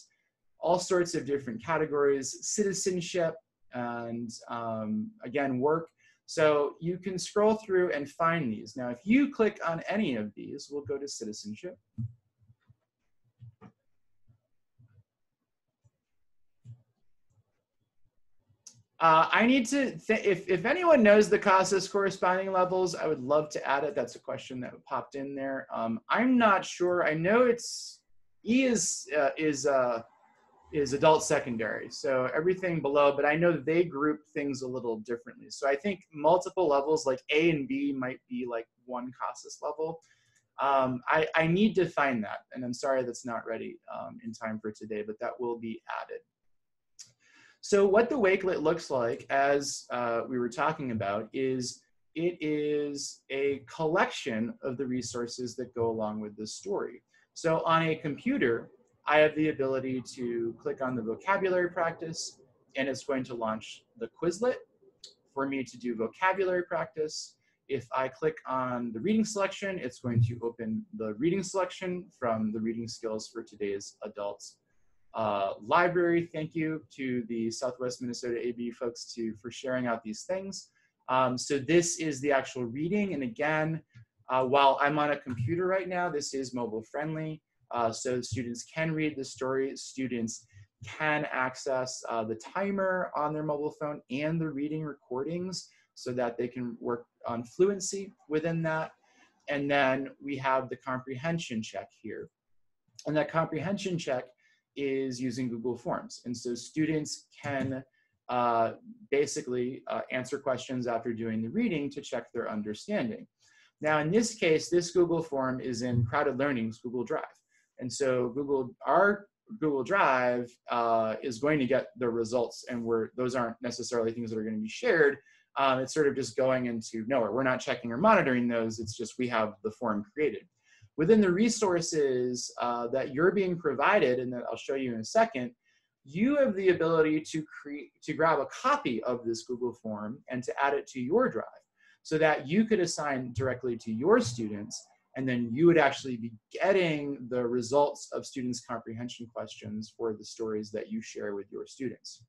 all sorts of different categories, citizenship, and um, again, work. So you can scroll through and find these. Now, if you click on any of these, we'll go to citizenship. Uh, I need to, if, if anyone knows the CASAS corresponding levels, I would love to add it. That's a question that popped in there. Um, I'm not sure. I know it's, E is, uh, is, uh, is adult secondary. So everything below, but I know they group things a little differently. So I think multiple levels like A and B might be like one CASAS level. Um, I, I need to find that, and I'm sorry that's not ready um, in time for today, but that will be added. So what the Wakelet looks like, as uh, we were talking about, is it is a collection of the resources that go along with the story. So on a computer, I have the ability to click on the vocabulary practice and it's going to launch the Quizlet for me to do vocabulary practice. If I click on the reading selection, it's going to open the reading selection from the reading skills for today's adults uh, library. Thank you to the Southwest Minnesota AB folks to, for sharing out these things. Um, so this is the actual reading. And again, uh, while I'm on a computer right now, this is mobile friendly. Uh, so students can read the story. Students can access uh, the timer on their mobile phone and the reading recordings so that they can work on fluency within that. And then we have the comprehension check here. And that comprehension check is using Google Forms. And so students can uh, basically uh, answer questions after doing the reading to check their understanding. Now, in this case, this Google form is in CrowdED Learning's Google Drive. And so Google, our Google Drive uh, is going to get the results and we're, those aren't necessarily things that are going to be shared. Um, it's sort of just going into nowhere. We're not checking or monitoring those. It's just we have the form created within the resources uh, that you're being provided and that I'll show you in a second, you have the ability to create to grab a copy of this Google form and to add it to your drive so that you could assign directly to your students and then you would actually be getting the results of students comprehension questions for the stories that you share with your students.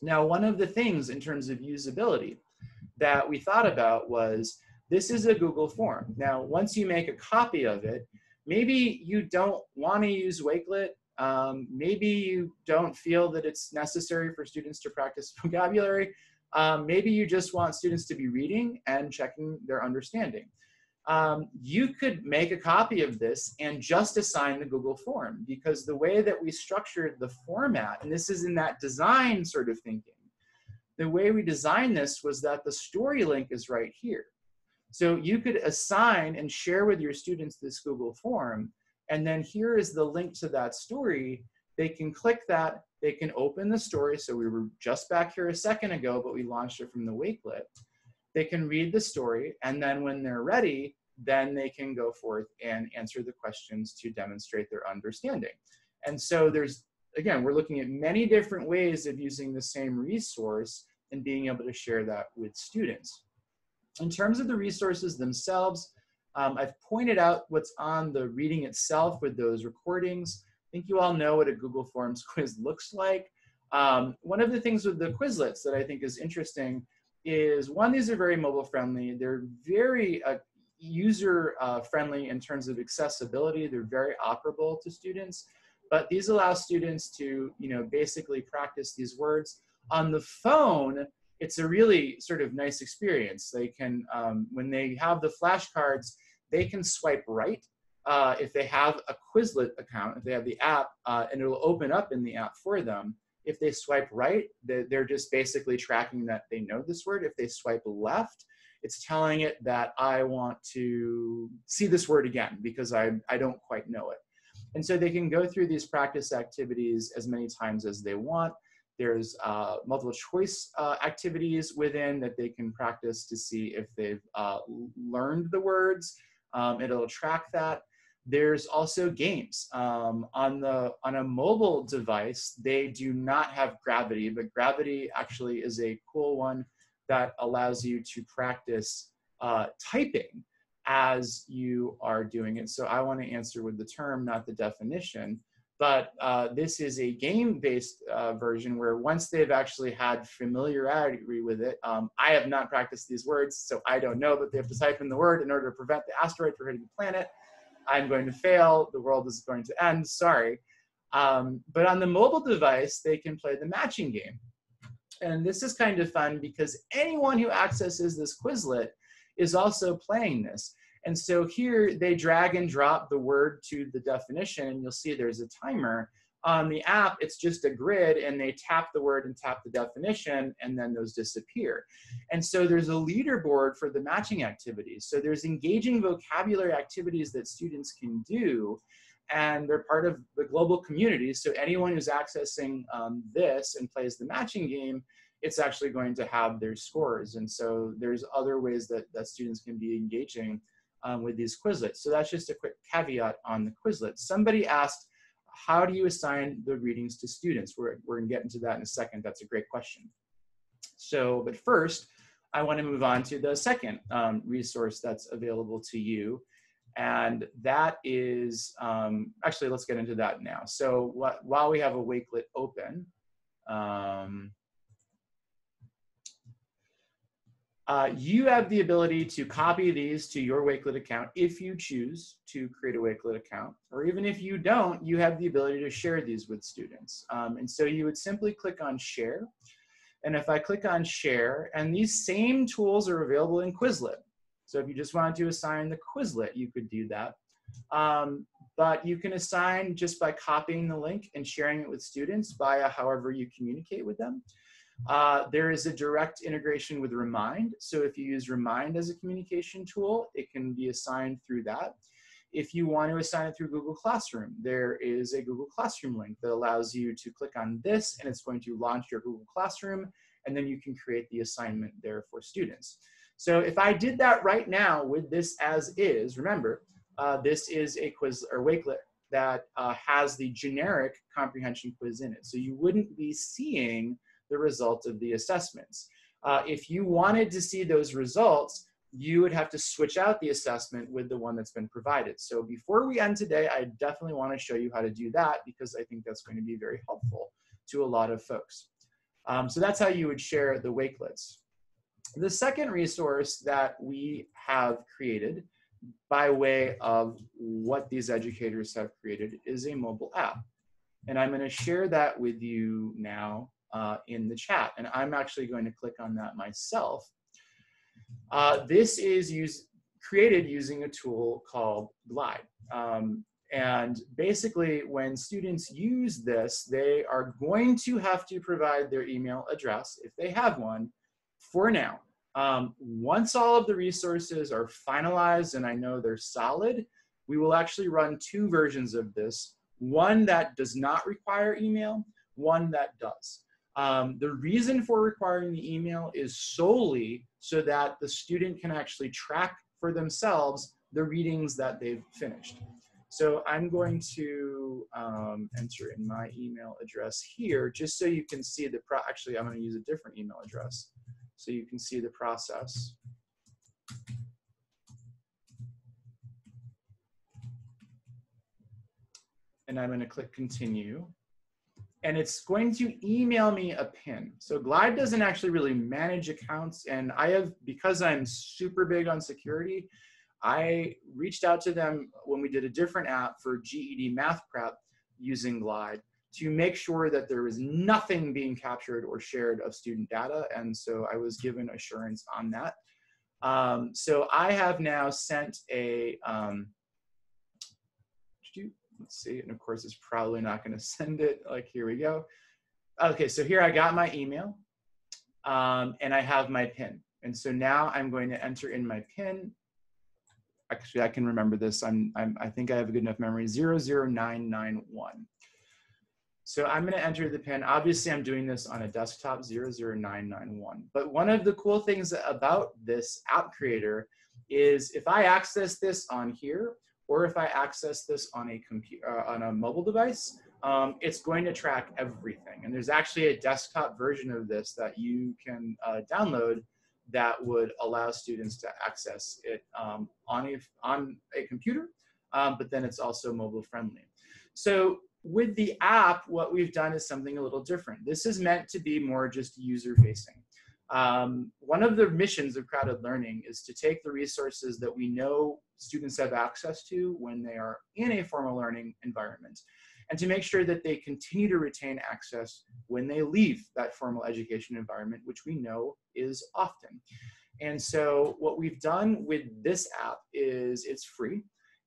Now, one of the things in terms of usability that we thought about was this is a Google form. Now, once you make a copy of it, maybe you don't want to use Wakelet. Um, maybe you don't feel that it's necessary for students to practice vocabulary. Um, maybe you just want students to be reading and checking their understanding. Um, you could make a copy of this and just assign the Google form because the way that we structured the format, and this is in that design sort of thinking, the way we designed this was that the story link is right here. So you could assign and share with your students this Google form, and then here is the link to that story. They can click that, they can open the story. So we were just back here a second ago, but we launched it from the Wakelet. They can read the story, and then when they're ready, then they can go forth and answer the questions to demonstrate their understanding. And so there's, again, we're looking at many different ways of using the same resource and being able to share that with students. In terms of the resources themselves, um, I've pointed out what's on the reading itself with those recordings. I think you all know what a Google Forms quiz looks like. Um, one of the things with the Quizlets that I think is interesting is one, these are very mobile friendly. They're very uh, user uh, friendly in terms of accessibility. They're very operable to students, but these allow students to, you know, basically practice these words. On the phone, it's a really sort of nice experience. They can, um, when they have the flashcards, they can swipe right uh, if they have a Quizlet account, if they have the app, uh, and it'll open up in the app for them. If they swipe right, they're just basically tracking that they know this word. If they swipe left, it's telling it that I want to see this word again because I, I don't quite know it. And so they can go through these practice activities as many times as they want. There's uh, multiple choice uh, activities within that they can practice to see if they've uh, learned the words. Um, it'll track that. There's also games. Um, on, the, on a mobile device, they do not have Gravity, but Gravity actually is a cool one that allows you to practice uh, typing as you are doing it. So I want to answer with the term, not the definition. But uh, this is a game-based uh, version where once they've actually had familiarity with it, um, I have not practiced these words, so I don't know, that they have to type in the word in order to prevent the asteroid from hitting the planet. I'm going to fail. The world is going to end. Sorry. Um, but on the mobile device, they can play the matching game. And this is kind of fun because anyone who accesses this Quizlet is also playing this. And so here they drag and drop the word to the definition and you'll see there's a timer. On the app, it's just a grid and they tap the word and tap the definition and then those disappear. And so there's a leaderboard for the matching activities. So there's engaging vocabulary activities that students can do and they're part of the global community. So anyone who's accessing um, this and plays the matching game, it's actually going to have their scores. And so there's other ways that, that students can be engaging um, with these Quizlets. So that's just a quick caveat on the Quizlet. Somebody asked, how do you assign the readings to students? We're, we're gonna get into that in a second. That's a great question. So, but first, I wanna move on to the second um, resource that's available to you. And that is, um, actually, let's get into that now. So while we have a Wakelet open, um, Uh, you have the ability to copy these to your Wakelet account if you choose to create a Wakelet account, or even if you don't, you have the ability to share these with students. Um, and so you would simply click on share. And if I click on share, and these same tools are available in Quizlet. So if you just wanted to assign the Quizlet, you could do that. Um, but you can assign just by copying the link and sharing it with students via however you communicate with them. Uh, there is a direct integration with Remind. So if you use Remind as a communication tool, it can be assigned through that. If you want to assign it through Google Classroom, there is a Google Classroom link that allows you to click on this and it's going to launch your Google Classroom and then you can create the assignment there for students. So if I did that right now with this as is, remember, uh, this is a quiz or Wakelet that uh, has the generic comprehension quiz in it. So you wouldn't be seeing the result of the assessments. Uh, if you wanted to see those results, you would have to switch out the assessment with the one that's been provided. So before we end today, I definitely want to show you how to do that because I think that's going to be very helpful to a lot of folks. Um, so that's how you would share the Wakelets. The second resource that we have created by way of what these educators have created is a mobile app. And I'm going to share that with you now uh, in the chat. And I'm actually going to click on that myself. Uh, this is use, created using a tool called Glide. Um, and basically, when students use this, they are going to have to provide their email address, if they have one, for now. Um, once all of the resources are finalized and I know they're solid, we will actually run two versions of this. One that does not require email, one that does. Um, the reason for requiring the email is solely so that the student can actually track for themselves the readings that they've finished. So I'm going to um, enter in my email address here, just so you can see the pro, actually I'm gonna use a different email address, so you can see the process. And I'm gonna click continue and it's going to email me a pin. So Glide doesn't actually really manage accounts. And I have, because I'm super big on security, I reached out to them when we did a different app for GED math prep using Glide to make sure that there was nothing being captured or shared of student data. And so I was given assurance on that. Um, so I have now sent a, um, Let's see, and of course it's probably not gonna send it, like here we go. Okay, so here I got my email um, and I have my PIN. And so now I'm going to enter in my PIN. Actually, I can remember this. I'm, I'm, I think I have a good enough memory, 00991. So I'm gonna enter the PIN. Obviously, I'm doing this on a desktop 00991. But one of the cool things about this app creator is if I access this on here, or if I access this on a computer uh, on a mobile device, um, it's going to track everything. And there's actually a desktop version of this that you can uh, download that would allow students to access it um, on a on a computer, um, but then it's also mobile friendly. So with the app, what we've done is something a little different. This is meant to be more just user facing. Um, one of the missions of CrowdED Learning is to take the resources that we know students have access to when they are in a formal learning environment and to make sure that they continue to retain access when they leave that formal education environment, which we know is often. And so what we've done with this app is it's free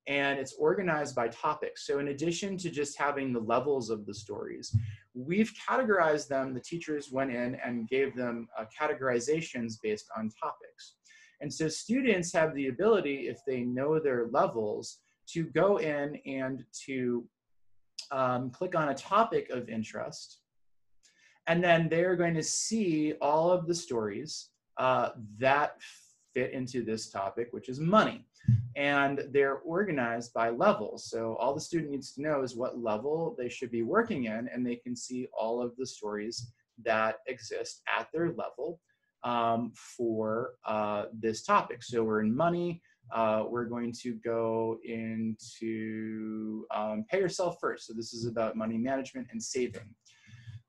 and it's organized by topics. So in addition to just having the levels of the stories, we've categorized them. The teachers went in and gave them uh, categorizations based on topics. And so students have the ability, if they know their levels, to go in and to um, click on a topic of interest. And then they're going to see all of the stories uh, that fit into this topic, which is money. And they're organized by levels. So all the student needs to know is what level they should be working in, and they can see all of the stories that exist at their level um, for uh, this topic. So we're in money. Uh, we're going to go into um, pay yourself first. So this is about money management and saving.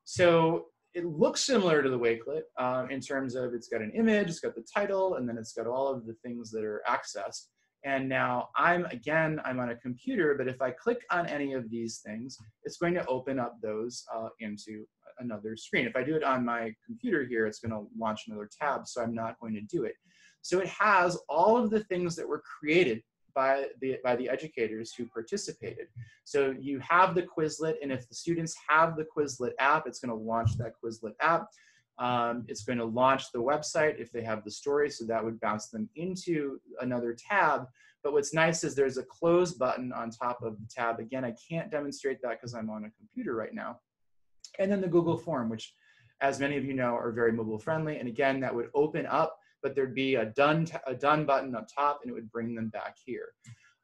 So it looks similar to the Wakelet um, in terms of it's got an image, it's got the title, and then it's got all of the things that are accessed. And now I'm, again, I'm on a computer, but if I click on any of these things, it's going to open up those uh, into another screen. If I do it on my computer here, it's going to launch another tab, so I'm not going to do it. So it has all of the things that were created by the, by the educators who participated. So you have the Quizlet, and if the students have the Quizlet app, it's going to launch that Quizlet app. Um, it's going to launch the website if they have the story, so that would bounce them into another tab. But what's nice is there's a close button on top of the tab. Again, I can't demonstrate that because I'm on a computer right now and then the Google form, which as many of you know are very mobile friendly. And again, that would open up, but there'd be a done, a done button up top and it would bring them back here.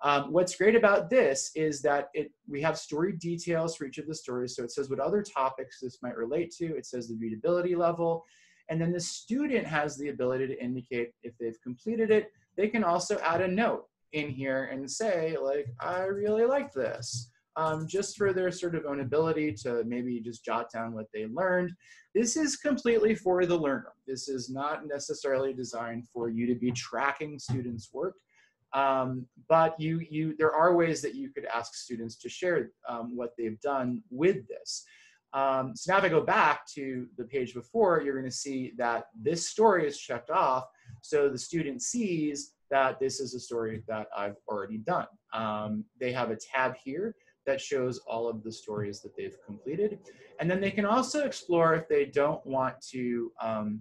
Um, what's great about this is that it we have story details for each of the stories. So it says what other topics this might relate to. It says the readability level. And then the student has the ability to indicate if they've completed it. They can also add a note in here and say like, I really like this um, just for their sort of own ability to maybe just jot down what they learned. This is completely for the learner. This is not necessarily designed for you to be tracking students' work. Um, but you, you, there are ways that you could ask students to share um, what they've done with this. Um, so now if I go back to the page before, you're going to see that this story is checked off. So the student sees that this is a story that I've already done. Um, they have a tab here that shows all of the stories that they've completed. And then they can also explore if they don't want to um,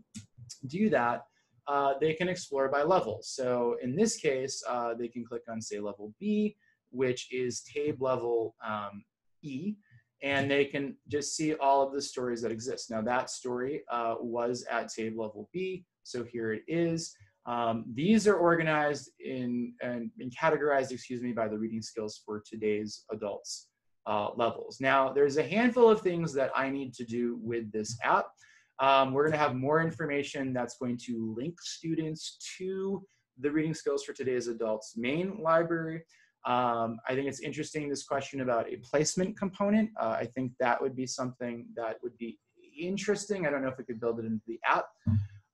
do that, uh, they can explore by level. So in this case, uh, they can click on say level B, which is TABE level um, E, and they can just see all of the stories that exist. Now that story uh, was at TABE level B, so here it is. Um, these are organized in and, categorized, excuse me, by the reading skills for today's adults uh, levels. Now, there's a handful of things that I need to do with this app. Um, we're going to have more information that's going to link students to the reading skills for today's adults main library. Um, I think it's interesting this question about a placement component. Uh, I think that would be something that would be interesting. I don't know if we could build it into the app.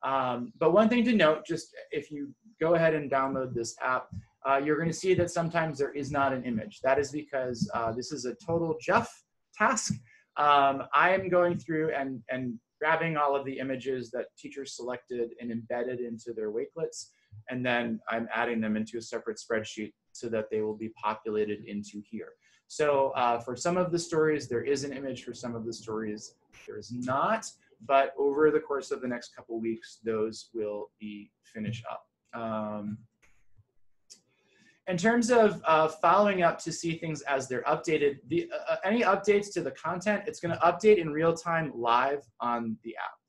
Um, but one thing to note, just if you go ahead and download this app, uh, you're going to see that sometimes there is not an image. That is because uh, this is a total Jeff task. Um, I am going through and, and grabbing all of the images that teachers selected and embedded into their Wakelets, and then I'm adding them into a separate spreadsheet so that they will be populated into here. So uh, for some of the stories, there is an image. For some of the stories, there is not. But over the course of the next couple weeks, those will be finished up. Um, in terms of uh, following up to see things as they're updated, the, uh, uh any updates to the content, it's going to update in real time live on the app.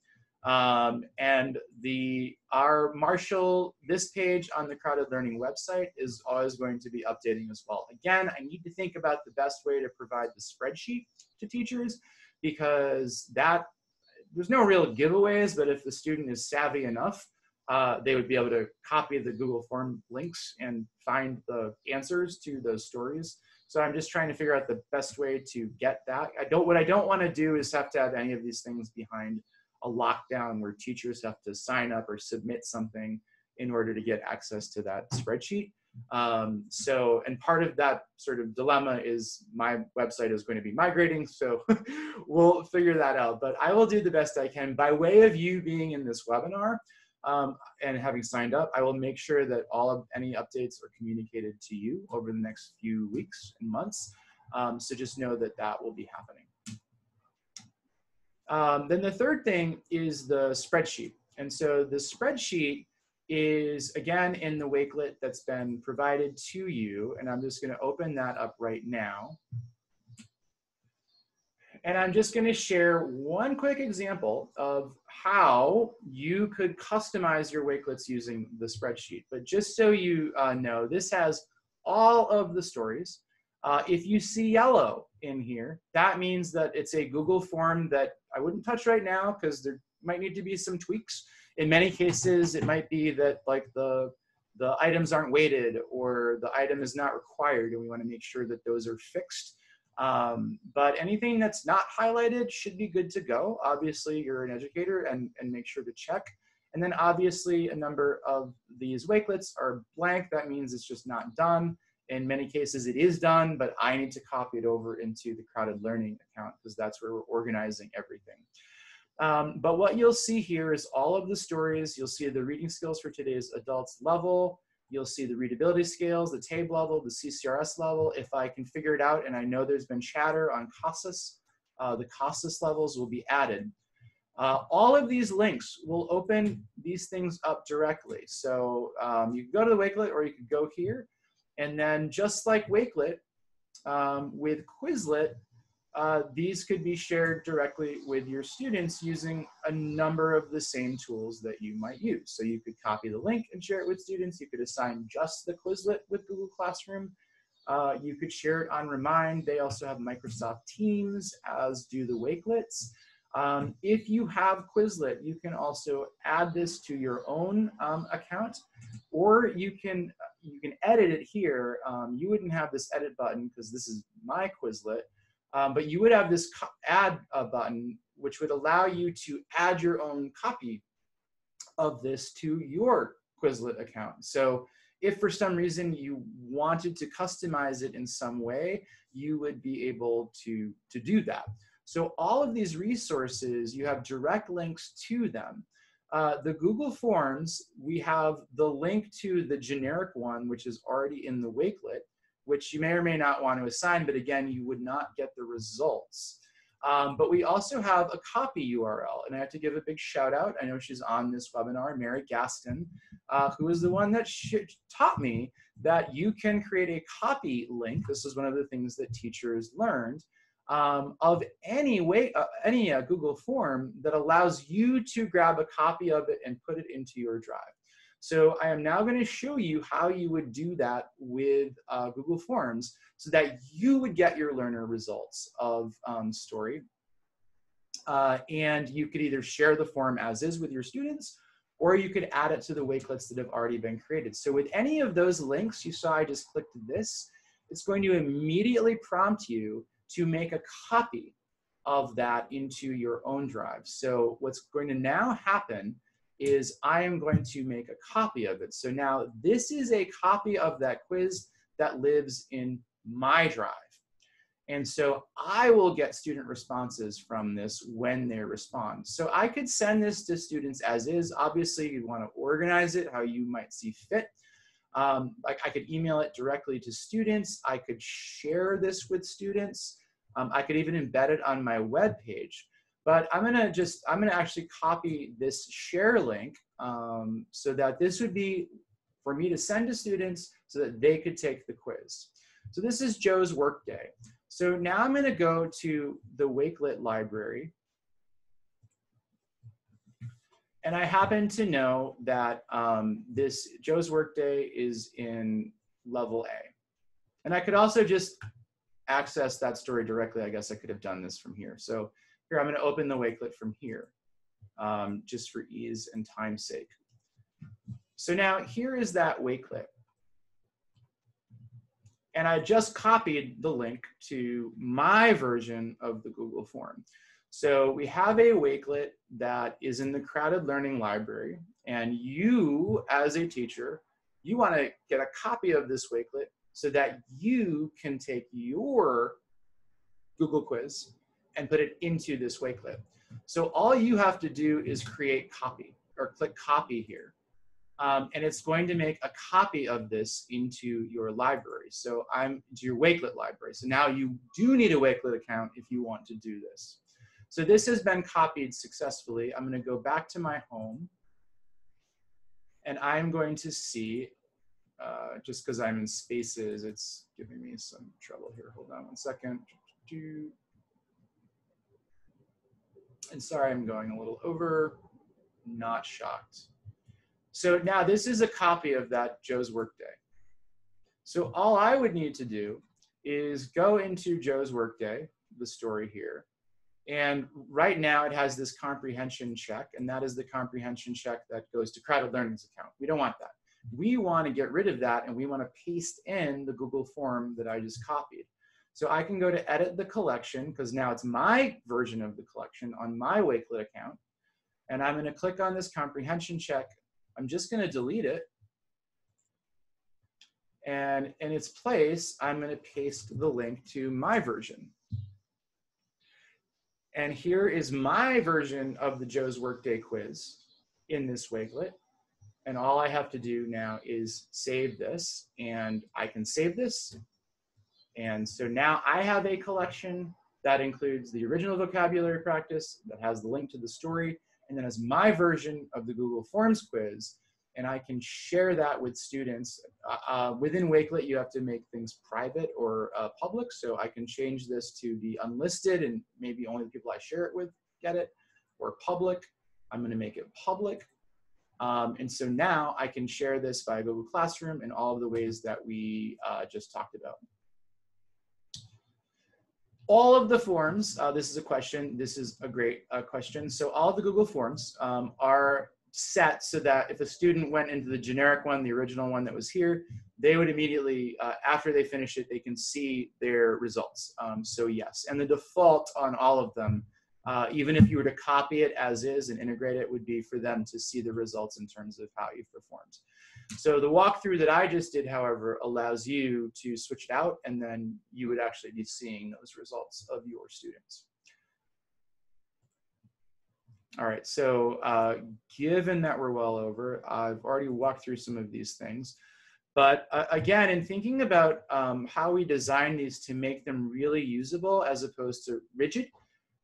Um, and the our Marshall, this page on the CrowdED Learning website is always going to be updating as well. Again, I need to think about the best way to provide the spreadsheet to teachers because that there's no real giveaways, but if the student is savvy enough, uh, they would be able to copy the Google form links and find the answers to those stories. So I'm just trying to figure out the best way to get that. I don't. What I don't want to do is have to have any of these things behind a lockdown where teachers have to sign up or submit something in order to get access to that spreadsheet. Um, so, and part of that sort of dilemma is my website is going to be migrating, so we'll figure that out. But I will do the best I can by way of you being in this webinar um, and having signed up. I will make sure that all of any updates are communicated to you over the next few weeks and months. Um, so just know that that will be happening. Um, then the third thing is the spreadsheet. And so the spreadsheet is again in the Wakelet that's been provided to you. And I'm just gonna open that up right now. And I'm just gonna share one quick example of how you could customize your Wakelets using the spreadsheet. But just so you uh, know, this has all of the stories. Uh, if you see yellow in here, that means that it's a Google form that I wouldn't touch right now because there might need to be some tweaks in many cases, it might be that like the the items aren't weighted or the item is not required, and we want to make sure that those are fixed. Um, but anything that's not highlighted should be good to go. Obviously, you're an educator and, and make sure to check. And then obviously a number of these wakelets are blank. That means it's just not done. In many cases it is done, but I need to copy it over into the CrowdED Learning account because that's where we're organizing everything. Um, but what you'll see here is all of the stories. You'll see the reading skills for today's adults level. You'll see the readability scales, the TABE level, the CCRS level. If I can figure it out, and I know there's been chatter on CASAS, uh, the CASAS levels will be added. Uh, all of these links will open these things up directly. So um, you can go to the Wakelet or you could go here. And then just like Wakelet, um, with Quizlet, uh, these could be shared directly with your students using a number of the same tools that you might use. So you could copy the link and share it with students. You could assign just the Quizlet with Google Classroom. Uh, you could share it on Remind. They also have Microsoft Teams, as do the Wakelets. Um, if you have Quizlet, you can also add this to your own um, account, or you can you can edit it here. Um, you wouldn't have this edit button because this is my Quizlet. Um, but you would have this add uh, button, which would allow you to add your own copy of this to your Quizlet account. So if for some reason you wanted to customize it in some way, you would be able to, to do that. So all of these resources, you have direct links to them. Uh, the Google Forms, we have the link to the generic one, which is already in the Wakelet which you may or may not want to assign, but again, you would not get the results. Um, but we also have a copy URL, and I have to give a big shout out. I know she's on this webinar, Mary Gaston, uh, who is the one that taught me that you can create a copy link. This is one of the things that teachers learned um, of any way, uh, any uh, Google form that allows you to grab a copy of it and put it into your drive. So I am now going to show you how you would do that with uh, Google Forms so that you would get your learner results of um, story. Uh, and you could either share the form as is with your students, or you could add it to the Wakelets that have already been created. So with any of those links, you saw I just clicked this, it's going to immediately prompt you to make a copy of that into your own drive. So what's going to now happen is I am going to make a copy of it. So now this is a copy of that quiz that lives in my drive. And so I will get student responses from this when they respond. So I could send this to students as is. Obviously, you'd want to organize it how you might see fit. Um, like I could email it directly to students. I could share this with students. Um, I could even embed it on my web page. But I'm gonna just, I'm gonna actually copy this share link um, so that this would be for me to send to students so that they could take the quiz. So this is Joe's workday. So now I'm gonna go to the Wakelet library. And I happen to know that um, this Joe's workday is in level A. And I could also just access that story directly. I guess I could have done this from here. So here, I'm going to open the Wakelet from here, um, just for ease and time's sake. So now here is that Wakelet. And I just copied the link to my version of the Google form. So we have a Wakelet that is in the CrowdED Learning library. And you, as a teacher, you want to get a copy of this Wakelet so that you can take your Google quiz and put it into this Wakelet. So all you have to do is create copy or click copy here. Um, and it's going to make a copy of this into your library. So I'm to your Wakelet library. So now you do need a Wakelet account if you want to do this. So this has been copied successfully. I'm going to go back to my home. And I'm going to see, uh, just because I'm in spaces, it's giving me some trouble here. Hold on one second. And sorry, I'm going a little over, not shocked. So now this is a copy of that Joe's Workday. So all I would need to do is go into Joe's Workday, the story here, and right now it has this comprehension check, and that is the comprehension check that goes to CrowdED Learning's account. We don't want that. We want to get rid of that, and we want to paste in the Google form that I just copied. So I can go to edit the collection because now it's my version of the collection on my Wakelet account. And I'm going to click on this comprehension check. I'm just going to delete it. And in its place, I'm going to paste the link to my version. And here is my version of the Joe's Workday quiz in this Wakelet. And all I have to do now is save this. And I can save this and so now I have a collection that includes the original vocabulary practice that has the link to the story and then has my version of the Google Forms quiz. And I can share that with students. Uh, uh, within Wakelet, you have to make things private or uh, public. So I can change this to be unlisted and maybe only the people I share it with get it, or public. I'm going to make it public. Um, and so now I can share this via Google Classroom in all of the ways that we uh, just talked about all of the forms, uh, this is a question, this is a great uh, question. So all of the Google Forms um, are set so that if a student went into the generic one, the original one that was here, they would immediately, uh, after they finish it, they can see their results. Um, so yes, and the default on all of them, uh, even if you were to copy it as is and integrate it, would be for them to see the results in terms of how you've performed. So the walkthrough that I just did, however, allows you to switch it out and then you would actually be seeing those results of your students. All right, so uh, given that we're well over, I've already walked through some of these things. But uh, again, in thinking about um, how we design these to make them really usable as opposed to rigid,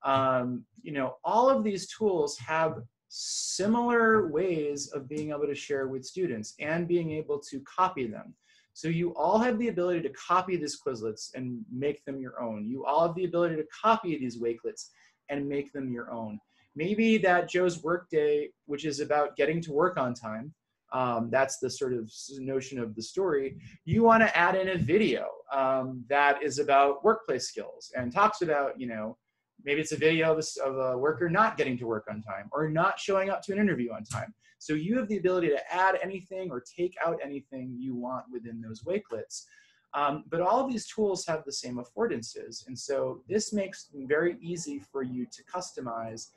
um, you know, all of these tools have similar ways of being able to share with students and being able to copy them. So you all have the ability to copy these Quizlets and make them your own. You all have the ability to copy these Wakelets and make them your own. Maybe that Joe's Workday, which is about getting to work on time, um, that's the sort of notion of the story. You want to add in a video um, that is about workplace skills and talks about, you know, maybe it's a video of a, of a worker not getting to work on time or not showing up to an interview on time. So you have the ability to add anything or take out anything you want within those Wakelets. Um, but all of these tools have the same affordances. And so this makes them very easy for you to customize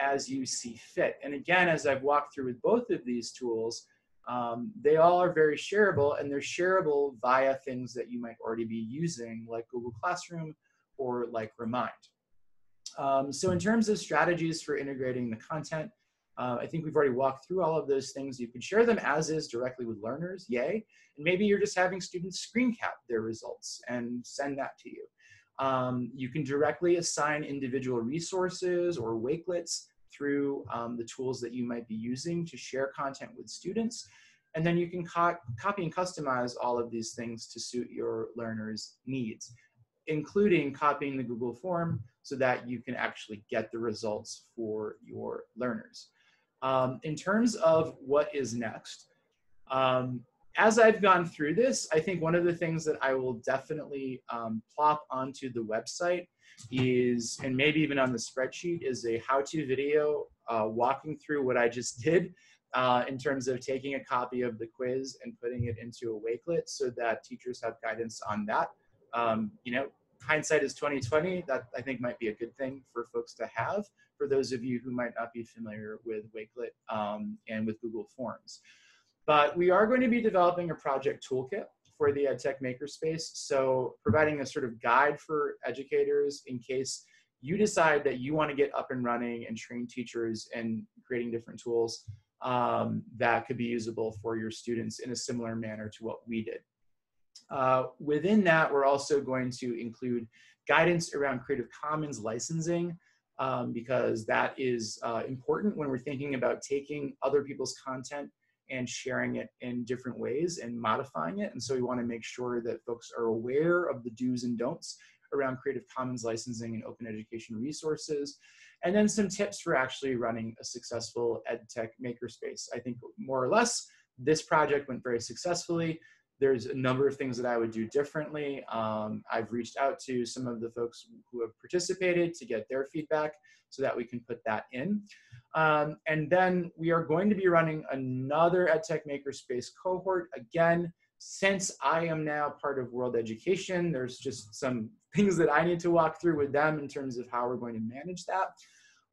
as you see fit. And again, as I've walked through with both of these tools, um, they all are very shareable and they're shareable via things that you might already be using like Google Classroom or like Remind. Um, so in terms of strategies for integrating the content, uh, I think we've already walked through all of those things. You can share them as is directly with learners, yay. And maybe you're just having students screen cap their results and send that to you. Um, you can directly assign individual resources or wakelets through um, the tools that you might be using to share content with students. And then you can co copy and customize all of these things to suit your learners' needs, including copying the Google form so that you can actually get the results for your learners. Um, in terms of what is next, um, as I've gone through this, I think one of the things that I will definitely um, plop onto the website is, and maybe even on the spreadsheet, is a how-to video uh, walking through what I just did uh, in terms of taking a copy of the quiz and putting it into a Wakelet so that teachers have guidance on that. Um, you know, hindsight is 2020. That I think might be a good thing for folks to have for those of you who might not be familiar with Wakelet um, and with Google Forms. But we are going to be developing a project toolkit for the EdTech Makerspace. So providing a sort of guide for educators in case you decide that you want to get up and running and train teachers and creating different tools um, that could be usable for your students in a similar manner to what we did. Uh, within that, we're also going to include guidance around Creative Commons licensing um, because that is uh, important when we're thinking about taking other people's content and sharing it in different ways and modifying it. And so we want to make sure that folks are aware of the do's and don'ts around Creative Commons licensing and open education resources. And then some tips for actually running a successful EdTech makerspace. I think more or less, this project went very successfully. There's a number of things that I would do differently. Um, I've reached out to some of the folks who have participated to get their feedback so that we can put that in. Um, and then we are going to be running another EdTech Makerspace cohort. Again, since I am now part of World Education, there's just some things that I need to walk through with them in terms of how we're going to manage that.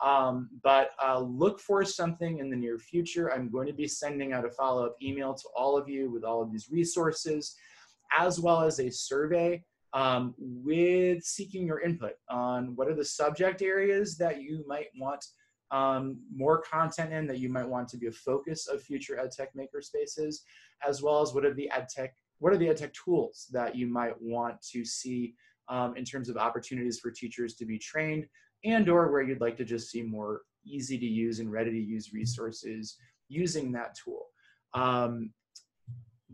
Um, but uh, look for something in the near future. I'm going to be sending out a follow up email to all of you with all of these resources, as well as a survey um, with seeking your input on what are the subject areas that you might want um, more content in, that you might want to be a focus of future EdTech makerspaces, as well as what are the EdTech what are the EdTech tools that you might want to see um, in terms of opportunities for teachers to be trained and or where you'd like to just see more easy to use and ready to use resources using that tool. Um,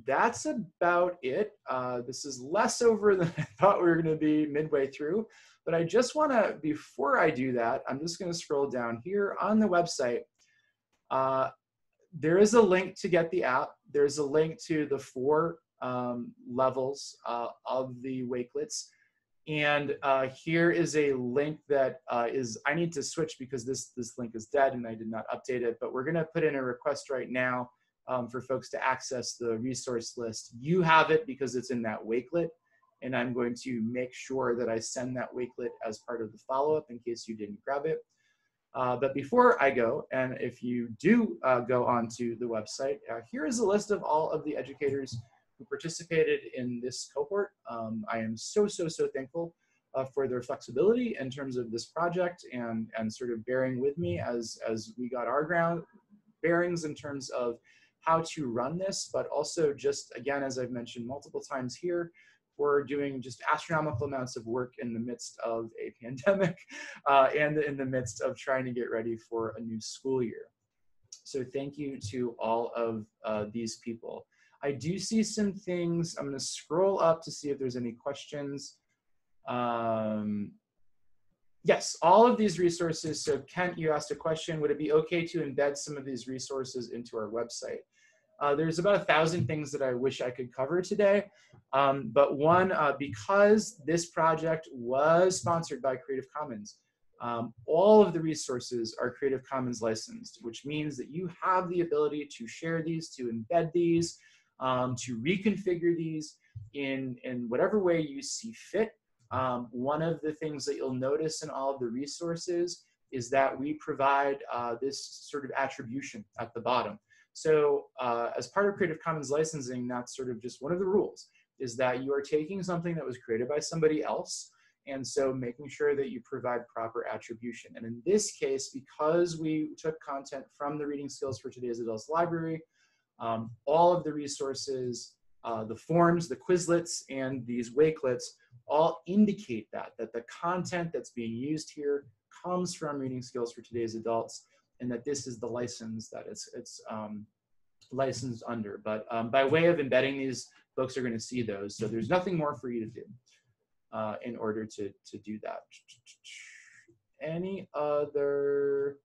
that's about it. Uh, this is less over than I thought we were going to be midway through, but I just want to, before I do that, I'm just going to scroll down here on the website. Uh, there is a link to get the app. There's a link to the four um, levels uh, of the Wakelets. And uh, here is a link that uh, is I need to switch because this, this link is dead and I did not update it, but we're gonna put in a request right now um, for folks to access the resource list. You have it because it's in that Wakelet, and I'm going to make sure that I send that Wakelet as part of the follow-up in case you didn't grab it. Uh, but before I go, and if you do uh, go onto the website, uh, here is a list of all of the educators who participated in this cohort. Um, I am so, so, so thankful uh, for their flexibility in terms of this project and, and sort of bearing with me as, as we got our ground bearings in terms of how to run this, but also just, again, as I've mentioned multiple times here, we're doing just astronomical amounts of work in the midst of a pandemic uh, and in the midst of trying to get ready for a new school year. So thank you to all of uh, these people. I do see some things. I'm going to scroll up to see if there's any questions. Um, yes, all of these resources. So Kent, you asked a question. Would it be okay to embed some of these resources into our website? Uh, there's about a thousand things that I wish I could cover today. Um, but one, uh, because this project was sponsored by Creative Commons, um, all of the resources are Creative Commons licensed, which means that you have the ability to share these, to embed these, um, to reconfigure these in, in whatever way you see fit. Um, one of the things that you'll notice in all of the resources is that we provide uh, this sort of attribution at the bottom. So uh, as part of Creative Commons licensing, that's sort of just one of the rules, is that you are taking something that was created by somebody else, and so making sure that you provide proper attribution. And in this case, because we took content from the Reading Skills for Today's Adults Library, um, all of the resources, uh, the forms, the Quizlets, and these Wakelets all indicate that, that the content that's being used here comes from Reading Skills for Today's Adults, and that this is the license that it's, it's um, licensed under. But um, by way of embedding these, folks are going to see those. So there's nothing more for you to do uh, in order to, to do that. Any other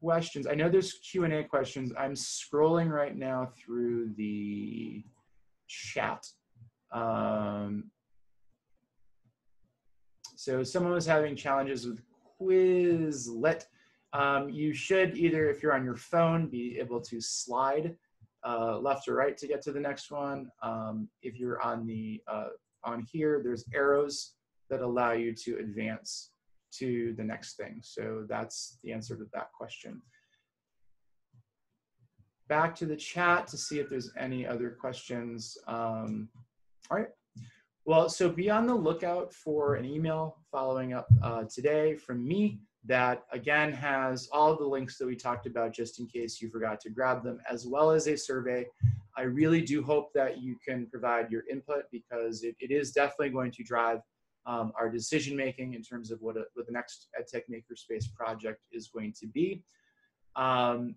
questions? I know there's Q&A questions. I'm scrolling right now through the chat. Um, so someone was having challenges with Quizlet. Um, you should either, if you're on your phone, be able to slide uh, left or right to get to the next one. Um, if you're on the uh, on here, there's arrows that allow you to advance to the next thing. So that's the answer to that question. Back to the chat to see if there's any other questions. Um, all right. Well, so be on the lookout for an email following up uh, today from me that again has all the links that we talked about just in case you forgot to grab them, as well as a survey. I really do hope that you can provide your input because it, it is definitely going to drive um, our decision making in terms of what, a, what the next EdTech Makerspace project is going to be. Um,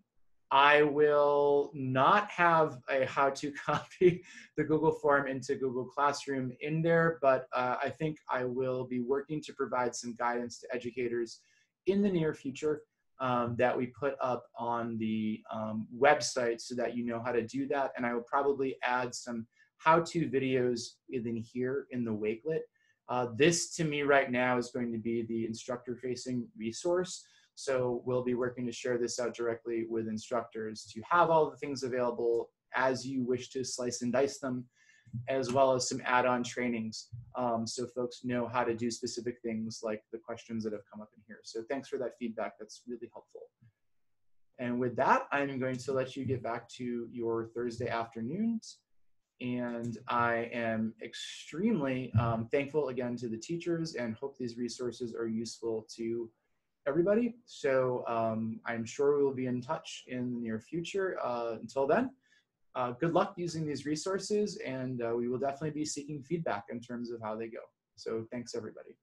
I will not have a how to copy the Google form into Google Classroom in there, but uh, I think I will be working to provide some guidance to educators in the near future um, that we put up on the um, website so that you know how to do that. And I will probably add some how-to videos within here in the Wakelet. Uh, this to me right now is going to be the instructor facing resource. So we'll be working to share this out directly with instructors to have all the things available as you wish to slice and dice them as well as some add-on trainings um, so folks know how to do specific things like the questions that have come up in here. So thanks for that feedback. That's really helpful. And with that, I'm going to let you get back to your Thursday afternoons. And I am extremely um, thankful again to the teachers and hope these resources are useful to everybody. So um, I'm sure we will be in touch in the near future. Uh, until then, uh, good luck using these resources and uh, we will definitely be seeking feedback in terms of how they go. So thanks everybody.